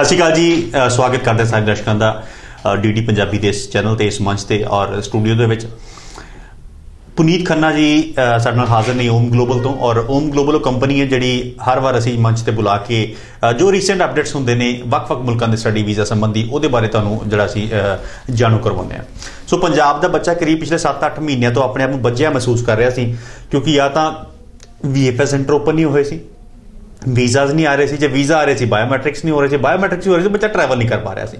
ਸਤਿ ਸ਼੍ਰੀ ਅਕਾਲ ਜੀ ਸਵਾਗਤ ਕਰਦੇ ਹਾਂ ਸਾਰੇ ਦਰਸ਼ਕਾਂ ਦਾ ਡੀਡੀ ਪੰਜਾਬੀ ਦੇ ਇਸ ਚੈਨਲ ਤੇ, ਇਸ ਮੰਚ ਤੇ ਔਰ ਸਟੂਡੀਓ ਦੇ ਵਿੱਚ। ਪੁਨੀਤ ਖੰਨਾ ਜੀ ਸਾਡੇ ਨਾਲ ਹਾਜ਼ਰ ਨੇ ਓਮ ਗਲੋਬਲ ਤੋਂ ਔਰ ਓਮ ਗਲੋਬਲ ਉਹ ਕੰਪਨੀ ਹੈ ਜਿਹੜੀ ਹਰ ਵਾਰ ਅਸੀਂ ਮੰਚ ਤੇ ਬੁਲਾ ਕੇ ਜੋ ਰੀਸੈਂਟ ਅਪਡੇਟਸ ਹੁੰਦੇ ਨੇ, ਵੱਖ-ਵੱਖ ਮੁਲਕਾਂ ਦੇ ਸਟੱਡੀ ਵੀਜ਼ਾ ਸੰਬੰਧੀ ਉਹਦੇ ਬਾਰੇ ਤੁਹਾਨੂੰ ਜਿਹੜਾ ਅਸੀਂ ਜਾਣੂ ਕਰਵਾਉਂਦੇ ਹਾਂ। ਸੋ ਪੰਜਾਬ ਦਾ ਬੱਚਾ ਕਰੀਬ ਪਿਛਲੇ 7-8 ਮਹੀਨਿਆਂ ਤੋਂ ਆਪਣੇ ਆਪ ਨੂੰ ਬੱਝਿਆ ਮਹਿਸੂਸ ਕਰ ਰਿਹਾ ਸੀ, ਕਿਉਂਕਿ ਜਾਂ ਤਾਂ ਵੀਐਫਐਸ ਸੈਂਟਰ ਓਪਨ ਨਹੀਂ ਹੋਏ ਸੀ ਵੀਜ਼ਾਸ ਨਹੀਂ ਆ ਰਹੇ ਸੀ, ਜੇ ਵੀਜ਼ਾ ਆ ਰਹੇ ਸੀ ਬਾਇਓਮੈਟ੍ਰਿਕਸ ਨਹੀਂ ਹੋ ਰਹੇ ਸੀ ਬਾਇਓਮੈਟ੍ਰਿਕਸ ਹੋ ਰਹੇ ਸੀ, ਬੱਚਾ ਟਰੈਵਲ ਨਹੀਂ ਕਰ ਪਾ ਰਿਹਾ ਸੀ।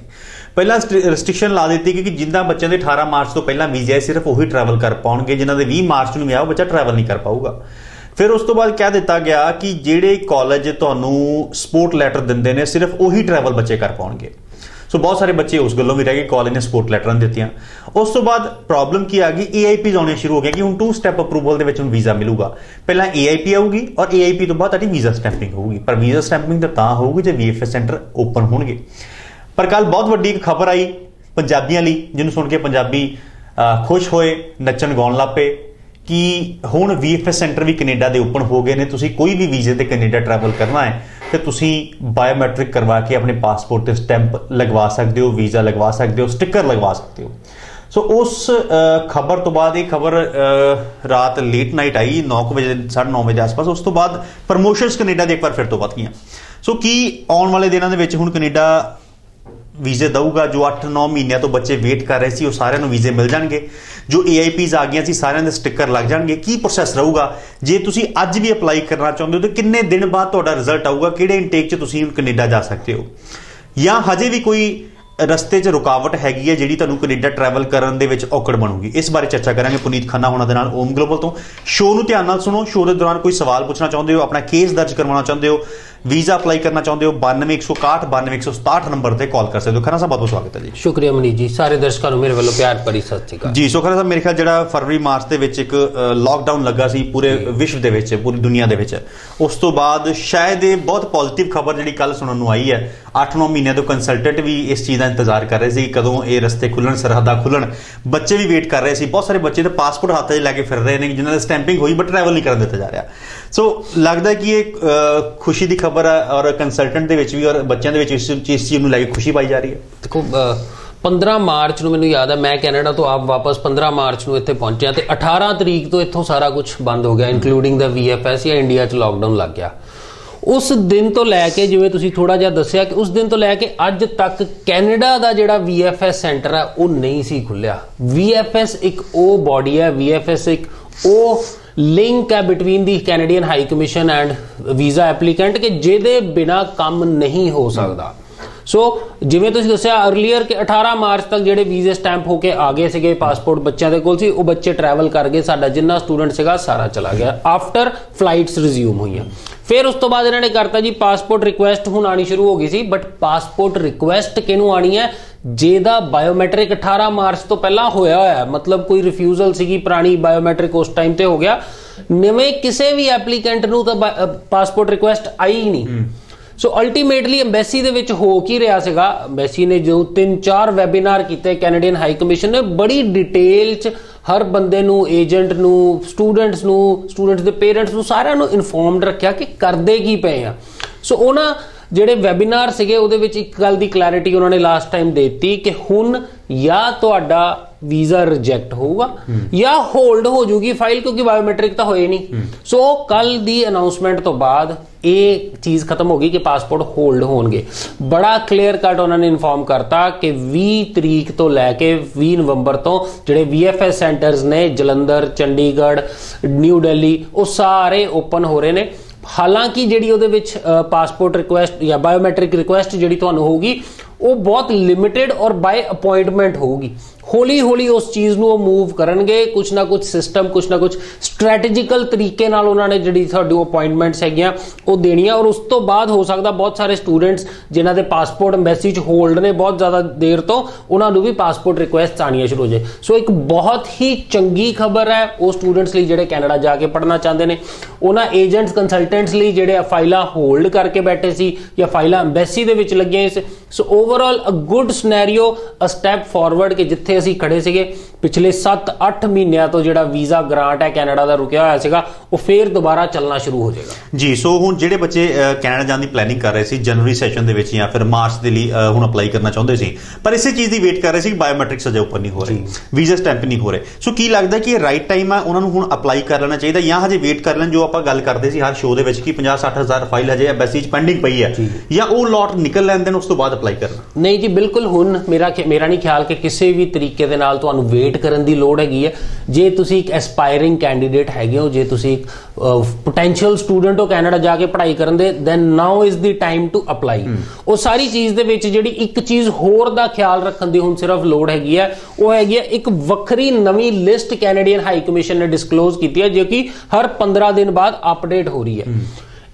ਪਹਿਲਾਂ ਰੈਸਟ੍ਰਿਕਸ਼ਨ ਲਾ ਦਿੱਤੀ ਕਿ ਜਿੰਦਾ ਬੱਚਿਆਂ ਦੇ 18 ਮਾਰਚ ਤੋਂ ਪਹਿਲਾਂ ਵੀਜ਼ਾ ਹੈ, ਸਿਰਫ ਉਹੀ ਟਰੈਵਲ ਕਰ ਪਾਉਣਗੇ, ਜਿਨ੍ਹਾਂ ਦੇ 20 ਮਾਰਚ ਨੂੰ ਗਿਆ ਉਹ ਬੱਚਾ ਟਰੈਵਲ ਨਹੀਂ ਕਰ ਪਾਊਗਾ। ਫਿਰ ਉਸ ਤੋਂ ਬਾਅਦ ਕਹਿ ਦਿੱਤਾ ਗਿਆ ਕਿ ਜਿਹੜੇ ਕਾਲਜ ਤੁਹਾਨੂੰ ਸਪੋਰਟ ਲੈਟਰ ਦਿੰਦੇ ਨੇ, ਸਿਰਫ ਉਹੀ ਟਰੈਵਲ ਬੱਚੇ ਕਰ ਪਾਉਣਗੇ। ਸੋ ਬਹੁਤ ਸਾਰੇ ਬੱਚੇ ਉਸ ਗੱਲੋਂ ਵੀ ਰਹਿ ਗਏ ਕਾਲਜ ਨੇ ਸਪੋਰਟ ਲੈਟਰਾਂ ਦਿੱਤੀਆਂ ਉਸ ਤੋਂ ਬਾਅਦ ਪ੍ਰੋਬਲਮ ਕੀ ਆ ਗਈ ਏਆਈਪੀਜ਼ ਆਉਣੇ ਸ਼ੁਰੂ ਹੋ ਗਏ ਕਿ ਹੁਣ ਟੂ ਸਟੈਪ ਅਪਰੂਵਲ ਦੇ ਵਿੱਚ ਹੁਣ ਵੀਜ਼ਾ ਮਿਲੂਗਾ ਪਹਿਲਾਂ ਏਆਈਪੀ ਆਊਗੀ ਔਰ ਏਆਈਪੀ ਤੋਂ ਬਾਅਦ ਤੁਹਾਡੀ ਵੀਜ਼ਾ ਸਟੈਂਪਿੰਗ ਹੋਊਗੀ ਪਰ ਵੀਜ਼ਾ ਸਟੈਂਪਿੰਗ ਤਾਂ ਹੋਊਗੀ ਜੇ ਵੀਐਫਐਸ ਸੈਂਟਰ ਓਪਨ ਹੋਣਗੇ ਪਰ ਕੱਲ ਬਹੁਤ ਵੱਡੀ ਇੱਕ ਖਬਰ ਆਈ ਪੰਜਾਬੀਆਂ ਲਈ, ਜਿਹਨੂੰ ਸੁਣ ਕੇ ਪੰਜਾਬੀ ਖੁਸ਼ ਹੋਏ, ਨੱਚਣ ਗਾਉਣ ਲੱਪੇ ਕਿ ਹੁਣ ਵੀਐਫਐਸ ਸੈਂਟਰ ਵੀ ਕੈਨੇਡਾ ਦੇ ਓਪਨ ਹੋ ਗਏ ਨੇ। ਤੁਸੀਂ ਕੋਈ ਵੀ ਵੀਜ਼ੇ ਤੇ ਕੈਨੇਡਾ ਟਰੈਵਲ ਕਰਨਾ ਹੈ ਤੇ ਤੁਸੀਂ ਬਾਇਓਮੈਟ੍ਰਿਕ ਕਰਵਾ ਕੇ ਆਪਣੇ ਪਾਸਪੋਰਟ ਤੇ ਸਟੈਂਪ ਲਗਵਾ ਸਕਦੇ ਹੋ ਵੀਜ਼ਾ ਲਗਵਾ ਸਕਦੇ ਹੋ ਸਟicker ਲਗਵਾ ਸਕਦੇ ਹੋ। ਸੋ ਉਸ ਖਬਰ ਤੋਂ ਬਾਅਦ ਇਹ ਖਬਰ ਰਾਤ ਲੇਟ ਨਾਈਟ ਆਈ 9 ਵਜੇ 9:30 ਵਜੇ ਆਸ-ਪਾਸ। ਉਸ ਤੋਂ ਬਾਅਦ ਪ੍ਰਮੋਸ਼ਨਸ ਕੈਨੇਡਾ ਦੇ ਇੱਕ ਵਾਰ ਫਿਰ ਤੋਂ ਵੱਧ ਗਈਆਂ। ਸੋ ਕੀ ਆਉਣ ਵਾਲੇ ਦਿਨਾਂ ਦੇ ਵਿੱਚ ਹੁਣ ਕੈਨੇਡਾ ਵੀਜ਼ੇ ਦਊਗਾ, ਜੋ 8-9 ਮਹੀਨਿਆਂ ਤੋਂ ਬੱਚੇ ਵੇਟ ਕਰ ਰਹੇ ਸੀ, ਉਹ ਸਾਰਿਆਂ ਨੂੰ ਵੀਜ਼ੇ ਮਿਲ ਜਾਣਗੇ। ਜੋ AIPs ਆ ਗਈਆਂ ਸੀ, ਸਾਰਿਆਂ ਦੇ ਸਟicker ਲੱਗ ਜਾਣਗੇ। ਕੀ ਪ੍ਰੋਸੈਸ ਰਹੂਗਾ? ਜੇ ਤੁਸੀਂ ਅੱਜ ਵੀ ਅਪਲਾਈ ਕਰਨਾ ਚਾਹੁੰਦੇ ਹੋ, ਤਾਂ ਕਿੰਨੇ ਦਿਨ ਬਾਅਦ ਤੁਹਾਡਾ ਰਿਜ਼ਲਟ ਆਊਗਾ? ਕਿਹੜੇ ਇਨਟੇਕ 'ਚ ਤੁਸੀਂ ਕੈਨੇਡਾ ਜਾ ਸਕਦੇ ਹੋ? ਜਾਂ ਹਜੇ ਵੀ ਕੋਈ ਰਸਤੇ 'ਚ ਰੁਕਾਵਟ ਹੈਗੀ ਹੈ, ਜਿਹੜੀ ਤੁਹਾਨੂੰ ਕੈਨੇਡਾ ਟਰੈਵਲ ਕਰਨ ਦੇ ਵਿੱਚ ਔਕੜ ਬਣੂਗੀ? ਇਸ ਬਾਰੇ ਚਰਚਾ ਕਰਾਂਗੇ ਪੁਨੀਤ ਖੰਨਾ ਹੋਣਾ ਦੇ ਨਾਲ, ਓਮ ਗਲੋਬਲ ਤੋਂ। ਸ਼ੋਅ ਨੂੰ ਧਿਆਨ ਨਾਲ ਸੁਣੋ। ਸ਼ੋਅ ਦੇ ਦੌਰਾਨ ਕੋਈ ਸਵਾਲ ਪੁੱਛਣਾ ਚਾਹੁੰਦੇ ਹੋ, ਆਪਣਾ ਕੇਸ ਦਰਜ ਕਰਵਾਉਣਾ ਚਾਹੁੰਦੇ ਹੋ ਵੀਜ਼ਾ ਅਪਲਾਈ ਕਰਨਾ ਚਾਹੁੰਦੇ ਹੋ 92161 92167 ਨੰਬਰ ਤੇ ਕਾਲ ਕਰ ਸਕਦੇ ਹੋ। ਖੰਨਾ ਸਾਹਿਬ ਬਹੁਤ ਬਹੁਤ ਸਵਾਗਤ ਹੈ ਜੀ। ਸ਼ੁਕਰੀਆ ਮਨੀ ਜੀ ਸਾਰੇ ਦਰਸ਼ਕਾਂ ਨੂੰ ਮੇਰੇ ਵੱਲੋਂ ਪਿਆਰ ਭਰੀ ਸਤਿ ਸ਼੍ਰੀ ਅਕਾਲ। ਜੀ ਸੋ ਖੰਨਾ ਸਾਹਿਬ ਮੇਰੇ ਖਿਆਲ ਜਿਹੜਾ ਫਰਵਰੀ ਮਾਰਚ ਦੇ ਵਿੱਚ ਇੱਕ ਲਾਕਡਾਊਨ ਲੱਗਾ ਸੀ ਪੂਰੇ ਵਿਸ਼ਵ ਦੇ ਵਿੱਚ ਪੂਰੀ ਦੁਨੀਆ ਦੇ ਵਿੱਚ। ਉਸ ਤੋਂ ਬਾਅਦ ਸ਼ਾਇਦ ਇਹ ਬਹੁਤ ਪੋਜ਼ਿਟਿਵ ਖਬਰ ਜਿਹੜੀ ਕੱਲ ਸੁਣਨ ਨੂੰ ਆਈ ਹੈ 8-9 ਮਹੀਨਿਆਂ ਤੋਂ ਕੰਸਲਟੈਂਟ ਵੀ ਇਸ ਚੀਜ਼ ਦਾ ਇੰਤਜ਼ਾਰ ਕਰ ਰਹੇ ਸੀ ਕਦੋਂ ਇਹ ਰਸਤੇ ਖੁੱਲਣ ਸਰਹੱਦਾਂ ਖੁੱਲਣ। ਬੱਚੇ ਵੀ ਵੇਟ ਕਰ ਰਹੇ ਸੀ ਬਹੁਤ ਸਾਰੇ ਬੱਚੇ ਤਾਂ ਪਾਸਪੋਰਟ ਹੱਥ 'ਚ ਲੈ ਕੇ ਫਿਰ ਰਹੇ ਨੇ ਜਿਨ੍ਹਾਂ ਦੀ ਸਟੈਂਪਿੰਗ ਹੋਈ ਬਟ ਟਰੈਵਲ ਨਹੀਂ ਕਰਨ ਦਿੱਤਾ ਜਾ ਰਿਹਾ। ਸੋ ਲੱਗਦਾ ਕਿ ਇਹ ਖੁਸ਼ੀ ਦੀ ਖਬਰ ਹੈ ਔਰ ਕੰਸਲਟੈਂਟ ਦੇ ਵਿੱਚ ਵੀ ਔਰ ਬੱਚਿਆਂ ਦੇ ਵਿੱਚ ਇਸ ਚੀਜ਼ ਨੂੰ ਲੈ ਕੇ ਖੁਸ਼ੀ ਪਾਈ ਜਾ ਰਹੀ ਹੈ। ਦੇਖੋ 15 ਮਾਰਚ ਨੂੰ ਮੈਨੂੰ ਯਾਦ ਹੈ, ਮੈਂ ਕੈਨੇਡਾ ਤੋਂ ਆਪ ਵਾਪਸ 15 ਮਾਰਚ ਨੂੰ ਇੱਥੇ ਪਹੁੰਚਿਆ ਤੇ 18 ਤਰੀਕ ਤੋਂ ਇੱਥੋਂ ਸਾਰਾ ਕੁਝ ਬੰਦ ਹੋ ਗਿਆ ਇਨਕਲੂਡਿੰਗ ਦਾ VFS ਜਾਂ ਇੰਡੀਆ 'ਚ ਲਾਕਡਾਊਨ ਲੱਗ ਗਿਆ। ਉਸ ਦਿਨ ਤੋਂ ਲੈ ਕੇ ਜਿਵੇਂ ਤੁਸੀਂ ਥੋੜਾ ਜਿਹਾ ਦੱਸਿਆ ਕਿ ਉਸ ਦਿਨ ਤੋਂ ਲੈ ਕੇ ਅੱਜ ਤੱਕ ਕੈਨੇਡਾ ਦਾ ਜਿਹੜਾ VFS ਸੈਂਟਰ ਹੈ, ਉਹ ਨਹੀਂ ਸੀ ਖੁੱਲਿਆ VFS ਇੱਕ ਉਹ ਬਾਡੀ ਹੈ VFS ਇੱਕ ਉਹ ਲਿੰਕ ਹੈ between the Canadian high commission and visa applicant ਕਿ ਜਿਹਦੇ ਬਿਨਾ ਕੰਮ ਨਹੀਂ ਹੋ ਸਕਦਾ। ਸੋ ਜਿਵੇਂ ਤੁਸੀਂ ਦੱਸਿਆ ਅਰਲੀਅਰ ਕਿ 18 ਮਾਰਚ ਤੱਕ ਜਿਹੜੇ ਵੀਜ਼ੇ ਸਟੈਂਪ ਹੋ ਕੇ ਆ ਗਏ ਸੀਗੇ ਪਾਸਪੋਰਟ ਬੱਚਿਆਂ ਦੇ ਕੋਲ ਸੀ, ਉਹ ਬੱਚੇ ਟਰੈਵਲ ਕਰ ਗਏ, ਸਾਡਾ ਜਿੰਨਾ ਸਟੂਡੈਂਟ ਸੀਗਾ ਸਾਰਾ ਚਲਾ ਗਿਆ ਆਫਟਰ ਫਲਾਈਟਸ ਰਿਜ਼ਿਊਮ ਹੋਈਆਂ। ਫਿਰ ਉਸ ਤੋਂ ਬਾਅਦ ਇਹਨਾਂ ਨੇ ਕਰਤਾ ਜੀ, ਪਾਸਪੋਰਟ ਰਿਕੁਐਸਟ ਹੁਣ ਆਣੀ ਸ਼ੁਰੂ ਹੋ ਗਈ ਸੀ ਬਟ ਪਾਸਪੋਰਟ ਰਿਕੁਐਸਟ ਕਿਹਨੂੰ ਆਣੀ ਹੈ? ਜਿਹਦਾ ਬਾਇਓਮੈਟ੍ਰਿਕ 18 ਮਾਰਚ ਤੋਂ ਪਹਿਲਾਂ ਹੋਇਆ ਹੋਇਆ ਮਤਲਬ ਕੋਈ ਰਿਫਿਊਜ਼ਲ ਸੀਗੀ ਪੁਰਾਣੀ ਬਾਇਓਮੈਟ੍ਰਿਕ ਉਸ ਟਾਈਮ ਤੇ ਹੋ ਗਿਆ ਨਵੇਂ ਕਿਸੇ ਵੀ ਐਪਲੀਕੈਂਟ ਨੂੰ ਤਾਂ ਪਾਸਪੋਰਟ ਰਿਕੁਐਸਟ ਆਈ ਹੀ ਨਹੀਂ। ਸੋ ਅਲਟੀਮੇਟਲੀ ਐਮਬੈਸੀ ਦੇ ਵਿੱਚ ਹੋ ਕੀ ਰਿਹਾ ਸੀਗਾ? ਐਮਬੈਸੀ ਨੇ ਜੋ ਤਿੰਨ ਚਾਰ ਵੈਬਿਨਾਰ ਕੀਤੇ ਕੈਨੇਡੀਅਨ ਹਾਈ ਕਮਿਸ਼ਨ ਨੇ ਬੜੀ ਡਿਟੇਲ ਚ ਹਰ ਬੰਦੇ ਨੂੰ ਏਜੰਟ ਨੂੰ ਸਟੂਡੈਂਟਸ ਨੂੰ ਸਟੂਡੈਂਟਸ ਦੇ ਪੇਰੈਂਟਸ ਨੂੰ ਸਾਰਿਆਂ ਨੂੰ ਇਨਫੋਰਮਡ ਰੱਖਿਆ ਕਿ ਕਰਦੇ ਕੀ ਪਏ ਆ। ਸੋ ਉਹਨਾਂ ਜਿਹੜੇ ਵੈਬਿਨਾਰ ਸੀਗੇ ਉਹਦੇ ਵਿੱਚ ਇੱਕ ਗੱਲ ਦੀ ਕਲੈਰਿਟੀ ਉਹਨਾਂ ਨੇ ਲਾਸਟ ਟਾਈਮ ਦਿੱਤੀ ਕਿ ਹੁਣ ਜਾਂ ਤੁਹਾਡਾ ਵੀਜ਼ਾ ਰਿਜੈਕਟ ਹੋਊਗਾ ਜਾਂ ਹੋਲਡ ਹੋ ਜੂਗੀ ਫਾਈਲ ਕਿਉਂਕਿ ਬਾਇਓਮੈਟ੍ਰਿਕ ਤਾਂ ਹੋਏ ਨਹੀਂ। ਸੋ ਕੱਲ ਦੀ ਅਨਾਉਂਸਮੈਂਟ ਤੋਂ ਬਾਅਦ ਇਹ ਚੀਜ਼ ਖਤਮ ਹੋ ਗਈ ਕਿ ਪਾਸਪੋਰਟ ਹੋਲਡ ਹੋਣਗੇ। ਬੜਾ ਕਲੀਅਰ ਕੱਟ ਉਹਨਾਂ ਨੇ ਇਨਫਾਰਮ ਕਰਤਾ ਕਿ 20 ਤਰੀਕ ਤੋਂ ਲੈ ਕੇ 20 ਨਵੰਬਰ ਤੋਂ ਜਿਹੜੇ VFS ਸੈਂਟਰਸ ਨੇ ਜਲੰਧਰ ਚੰਡੀਗੜ੍ਹ ਨਿਊ ਦਿੱਲੀ ਉਹ ਸਾਰੇ ਓਪਨ ਹੋ ਰਹੇ ਨੇ। ਹਾਲਾਂਕਿ ਜਿਹੜੀ ਉਹਦੇ ਵਿੱਚ ਪਾਸਪੋਰਟ ਰਿਕੁਐਸਟ ਜਾਂ ਬਾਇਓਮੈਟ੍ਰਿਕ ਰਿਕੁਐਸਟ ਜਿਹੜੀ ਤੁਹਾਨੂੰ ਹੋਊਗੀ, ਉਹ ਬਹੁਤ ਲਿਮਿਟਿਡ ਔਰ ਬਾਈ ਅਪਾਇੰਟਮੈਂਟ ਹੋਊਗੀ। ਹੌਲੀ ਹੌਲੀ ਉਸ ਚੀਜ਼ ਨੂੰ ਉਹ ਮੂਵ ਕਰਨਗੇ। ਕੁਝ ਨਾ ਕੁਝ ਸਿਸਟਮ ਕੁਝ ਨਾ ਕੁਝ ਸਟ੍ਰੈਟੇਜੀਕਲ ਤਰੀਕੇ ਨਾਲ ਉਹਨਾਂ ਨੇ ਜਿਹੜੀ ਤੁਹਾਡੀ ਅਪਾਇੰਟਮੈਂਟਸ ਹੈਗੀਆਂ, ਉਹ ਦੇਣੀਆਂ। ਔਰ ਉਸ ਤੋਂ ਬਾਅਦ ਹੋ ਸਕਦਾ ਬਹੁਤ ਸਾਰੇ ਸਟੂਡੈਂਟਸ ਜਿਨ੍ਹਾਂ ਦੇ ਪਾਸਪੋਰਟ ਐਮਬੈਸੀ 'ਚ ਹੋਲਡ ਨੇ ਬਹੁਤ ਜ਼ਿਆਦਾ ਦੇਰ ਤੋਂ, ਉਹਨਾਂ ਨੂੰ ਵੀ ਪਾਸਪੋਰਟ ਰਿਕੁਐਸਟ ਆਣੀਆਂ ਸ਼ੁਰੂ ਹੋ ਜਾਏ। ਸੋ ਇੱਕ ਬਹੁਤ ਹੀ ਚੰਗੀ ਖਬਰ ਹੈ, ਉਹ ਸਟੂਡੈਂਟਸ ਲਈ ਜਿਹੜੇ ਕੈਨੇਡਾ ਜਾ ਕੇ ਪੜ੍ਹਨਾ ਚਾਹੁੰਦੇ ਨੇ। ਉਹਨਾਂ ਏਜੰਟਸ ਕੰਸਲਟੈਂਟਸ ਲਈ ਜਿਹੜੇ ਫਾਈਲਾਂ ਹੋਲਡ ਕਰਕੇ ਬੈਠੇ ਸੀ ਜਾਂ ਫਾਈਲਾਂ ਐਮਬੈਸੀ ਦੇ ਵਿੱਚ ਲੱਗੀਆਂ ਸੀ। So overall a good scenario a step forward ਕਿ ਜਿੱਥੇ ਅਸੀਂ ਖੜੇ ਸੀਗੇ ਪਿਛਲੇ 7-8 ਮਹੀਨਿਆਂ ਤੋਂ ਜਿਹੜਾ ਵੀਜ਼ਾ ਗ੍ਰਾਂਟ ਹੈ ਕੈਨੇਡਾ ਦਾ ਰੁਕਿਆ ਹੋਇਆ ਸੀਗਾ ਉਹ ਫੇਰ ਦੁਬਾਰਾ ਚੱਲਣਾ ਸ਼ੁਰੂ ਹੋ ਜਾਏਗਾ। ਜੀ ਸੋ ਹੁਣ ਜਿਹੜੇ ਬੱਚੇ ਕੈਨੇਡਾ ਜਾਣ ਦੀ ਪਲੈਨਿੰਗ ਕਰ ਰਹੇ ਸੀ ਜਨਵਰੀ ਸੈਸ਼ਨ ਦੇ ਵਿੱਚ ਜਾਂ ਫਿਰ ਮਾਰਚ ਦੇ ਲਈ ਹੁਣ ਅਪਲਾਈ ਕਰਨਾ ਚਾਹੁੰਦੇ ਸੀ ਪਰ ਇਸੇ ਚੀਜ਼ ਦੀ ਵੇਟ ਕਰ ਰਹੇ ਸੀ ਬਾਇਓਮੈਟ੍ਰਿਕਸ ਅਜੇ ਓਪਨ ਨਹੀਂ ਹੋ ਰਹੇ ਵੀਜ਼ਾ ਸਟੈਂਪ ਨਹੀਂ ਹੋ ਰਹੇ। ਸੋ ਕੀ ਲੱਗਦਾ ਕਿ ਇਹ ਰਾਈਟ ਟਾਈਮ ਆ ਉਹਨਾਂ ਨੂੰ ਹੁਣ ਅਪਲਾਈ ਕਰ ਲੈਣਾ ਚਾਹੀਦਾ ਜਾਂ ਹਜੇ ਵੇਟ ਕਰ ਲੈਣ ਜੋ ਆਪਾਂ ਗੱਲ ਕਰਦੇ ਸੀ ਹਰ ਸ਼ੋਅ ਦੇ ਵਿੱਚ ਕਿ 50 60000 ਫਾਈਲ ਹਜੇ ਐਮਬੈਸੀ 'ਚ ਪੈਂਡਿੰਗ ਪਈ ਹੈ ਜਾਂ। ਉਹ ਲੋਟ ਨਿਕਲ ਲੈਣ ਦੇਣ ਉਸ ਤੋਂ ਬਾਅਦ ਅਪਲਾਈ ਕਰਨਾ? ਨਹੀਂ ਜੀ ਬਿਲਕੁਲ ਹੁਣ ਮੇਰਾ ਮੇਰਾ ਨਹੀਂ ਖਿਆਲ ਕਿ ਕਿਸੇ ਵੀ ਤਰੀਕੇ ਦੇ ਨਾਲ ਤੁਹਾਨੂੰ ਵੇਟ ਕਰਨ ਦੀ ਲੋੜ ਹੈਗੀ ਹੈ। ਜੇ ਤੁਸੀਂ ਇੱਕ ਐਸਪਾਇਰਿੰਗ ਕੈਂਡੀਡੇਟ ਹੈਗੇ ਹੋ ਜੇ ਤੁਸੀਂ ਇੱਕ ਪੋਟੈਂਸ਼ੀਅਲ ਸਟੂਡੈਂਟ ਹੋ ਕੈਨੇਡਾ ਜਾ ਕੇ ਪੜ੍ਹਾਈ ਕਰਨ ਦੇ then now is the time to apply ਉਹ ਸਾਰੀ ਚੀਜ਼ ਦੇ ਵਿੱਚ ਜਿਹੜੀ ਇੱਕ ਚੀਜ਼ ਹੋਰ ਦਾ ਖਿਆਲ ਰੱਖਣ ਦੀ ਹੁਣ ਸਿਰਫ ਲੋੜ ਹੈਗੀ ਹੈ ਉਹ ਹੈਗੀ ਹੈ ਇੱਕ ਵੱਖਰੀ ਨਵੀਂ ਲਿਸਟ ਕੈਨੇਡੀਅਨ ਹਾਈ ਕਮਿਸ਼ਨ ਨੇ ਡਿਸਕਲੋਜ਼ ਕੀਤੀ ਹੈ ਜੋ ਕਿ ਹਰ 15 ਦਿਨ ਬਾਅਦ ਅਪਡੇਟ ਹੋ ਰਹੀ ਹੈ।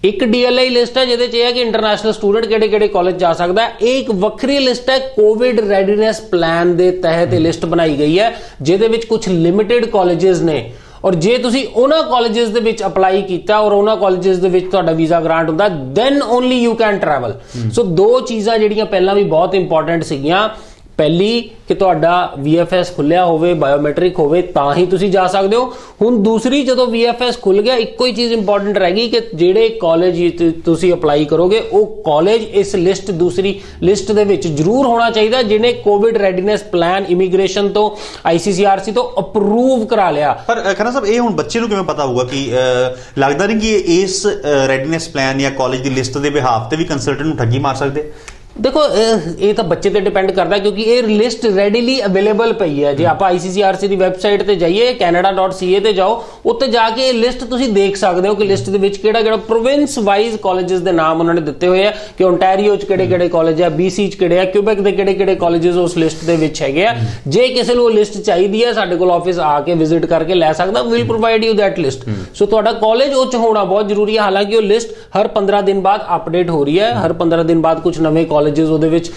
ਇੱਕ ਡੀਐਲਆਈ ਲਿਸਟ ਹੈ ਜਿਹਦੇ ਚ ਇਹ ਹੈ ਕਿ ਇੰਟਰਨੈਸ਼ਨਲ ਸਟੂਡੈਂਟ ਕਿਹੜੇ ਕਿਹੜੇ ਕਾਲਜ ਜਾ ਸਕਦਾ ਹੈ। ਇਹ ਇੱਕ ਵੱਖਰੀ ਲਿਸਟ ਹੈ ਕੋਵਿਡ ਰੈਡੀਨੈਸ ਪਲਾਨ ਦੇ ਤਹਿਤ ਇਹ ਲਿਸਟ ਬਣਾਈ ਗਈ ਹੈ ਜਿਹਦੇ ਵਿੱਚ ਕੁਝ ਲਿਮਿਟਿਡ ਕਾਲਜਸ ਨੇ। ਔਰ ਜੇ ਤੁਸੀਂ ਉਹਨਾਂ ਕਾਲਜਸ ਦੇ ਵਿੱਚ ਅਪਲਾਈ ਕੀਤਾ ਔਰ ਉਹਨਾਂ ਕਾਲਜਸ ਦੇ ਵਿੱਚ ਤੁਹਾਡਾ ਵੀਜ਼ਾ ਗ੍ਰਾਂਟ ਹੁੰਦਾ then only you can travel so ਦੋ ਚੀਜ਼ਾਂ ਜਿਹੜੀਆਂ ਪਹਿਲਾਂ ਵੀ ਬਹੁਤ ਇੰਪੋਰਟੈਂਟ ਸੀਗੀਆਂ ਪਹਿਲੀ ਕਿ ਤੁਹਾਡਾ VFS ਖੁੱਲਿਆ ਹੋਵੇ ਬਾਇਓਮੈਟ੍ਰਿਕ ਹੋਵੇ ਤਾਂ ਹੀ ਤੁਸੀਂ ਜਾ ਸਕਦੇ ਹੋ। ਹੁਣ ਦੂਸਰੀ ਜਦੋਂ VFS ਖੁੱਲ ਗਿਆ ਇੱਕੋ ਹੀ ਚੀਜ਼ ਇੰਪੋਰਟੈਂਟ ਰਹਿ ਗਈ ਕਿ ਜਿਹੜੇ ਕਾਲਜ ਤੁਸੀਂ ਅਪਲਾਈ ਕਰੋਗੇ ਉਹ ਕਾਲਜ ਇਸ ਲਿਸਟ ਦੂਸਰੀ ਲਿਸਟ ਦੇ ਵਿੱਚ ਜ਼ਰੂਰ ਹੋਣਾ ਚਾਹੀਦਾ ਜਿਹਨੇ ਕੋਵਿਡ ਰੈਡੀਨੈਸ ਪਲਾਨ ਇਮੀਗ੍ਰੇਸ਼ਨ ਤੋਂ ICCRC ਤੋਂ ਅਪਰੂਵ ਕਰਾ ਲਿਆ। ਪਰ ਅ, ਸਾਹਿਬ ਇਹ ਹੁਣ ਬੱਚੇ ਨੂੰ ਕਿਵੇਂ ਪਤਾ ਹੋਊਗਾ ਕਿ ਲੱਗਦਾ ਨਹੀਂ ਕਿ ਇਹ ਇਸ ਰੈਡੀਨੈਸ ਪਲਾਨ ਜਾਂ ਕਾਲਜ ਦੀ ਲਿਸਟ ਦੇ ਬਿਹਾਫ ਤੇ ਵੀ ਕੰਸਲਟੈਂਟ ਨੂੰ ਠੱਗੀ ਮਾਰ ਸਕਦੇ? ਦੇਖੋ, ਇਹ ਇਹ ਤਾਂ ਬੱਚੇ ਤੇ ਡਿਪੈਂਡ ਕਰਦਾ ਕਿਉਂਕਿ ਇਹ ਲਿਸਟ ਰੈਡੀਲੀ ਅਵੇਲੇਬਲ ਪਈ ਹੈ। ਜੇ ਆਪਾਂ ICCRC ਦੀ ਵੈਬਸਾਈਟ ਤੇ ਜਾਈਏ canada.ca ਤੇ ਜਾਓ ਉੱਤੇ ਜਾ ਕੇ ਇਹ ਲਿਸਟ ਤੁਸੀਂ ਦੇਖ ਸਕਦੇ ਹੋ ਕਿ ਲਿਸਟ ਦੇ ਵਿੱਚ ਕਿਹੜਾ ਕਿਹੜਾ ਪ੍ਰੋਵਿੰਸ ਵਾਈਜ਼ ਕਾਲਜਸ ਦੇ ਨਾਮ ਉਹਨਾਂ ਨੇ ਦਿੱਤੇ ਹੋਏ ਆ ਕਿ ਓਨਟਾਰੀਓ ਚ ਕਿਹੜੇ ਕਿਹੜੇ ਕਾਲਜ ਆ BC ਚ ਕਿਹੜੇ ਆ ਕਿਊਬੈਕ ਦੇ ਕਿਹੜੇ ਕਿਹੜੇ ਕਾਲਜਸ ਉਸ ਲਿਸਟ ਦੇ ਵਿੱਚ ਹੈਗੇ ਆ। ਜੇ ਕਿਸੇ ਨੂੰ ਉਹ ਲਿਸਟ ਚਾਹੀਦੀ ਹੈ ਸਾਡੇ ਕੋਲ ਆਫਿਸ ਆ ਕੇ ਵਿਜ਼ਿਟ ਕਰਕੇ ਲੈ ਸਕਦਾ will provide you that list so ਤੁਹਾਡਾ ਕਾਲਜ ਉਹ ਚ ਹੋਣਾ ਬਹੁਤ ਜ਼ਰੂਰੀ ਹੈ ਹਾਲਾਂਕਿ ਉਹ ਲਿਸਟ ਹਰ 15 ਦਿਨ ਬਾਅਦ ਅਪਡੇਟ ਹੋ ਰਹੀ ਹੈ, ਹਰ 15 ਦਿਨ ਬਾਅਦ ਕੁਝ ਨਵੇਂ ਕਾਲਜਸ ਉਹਦੇ ਵਿੱਚ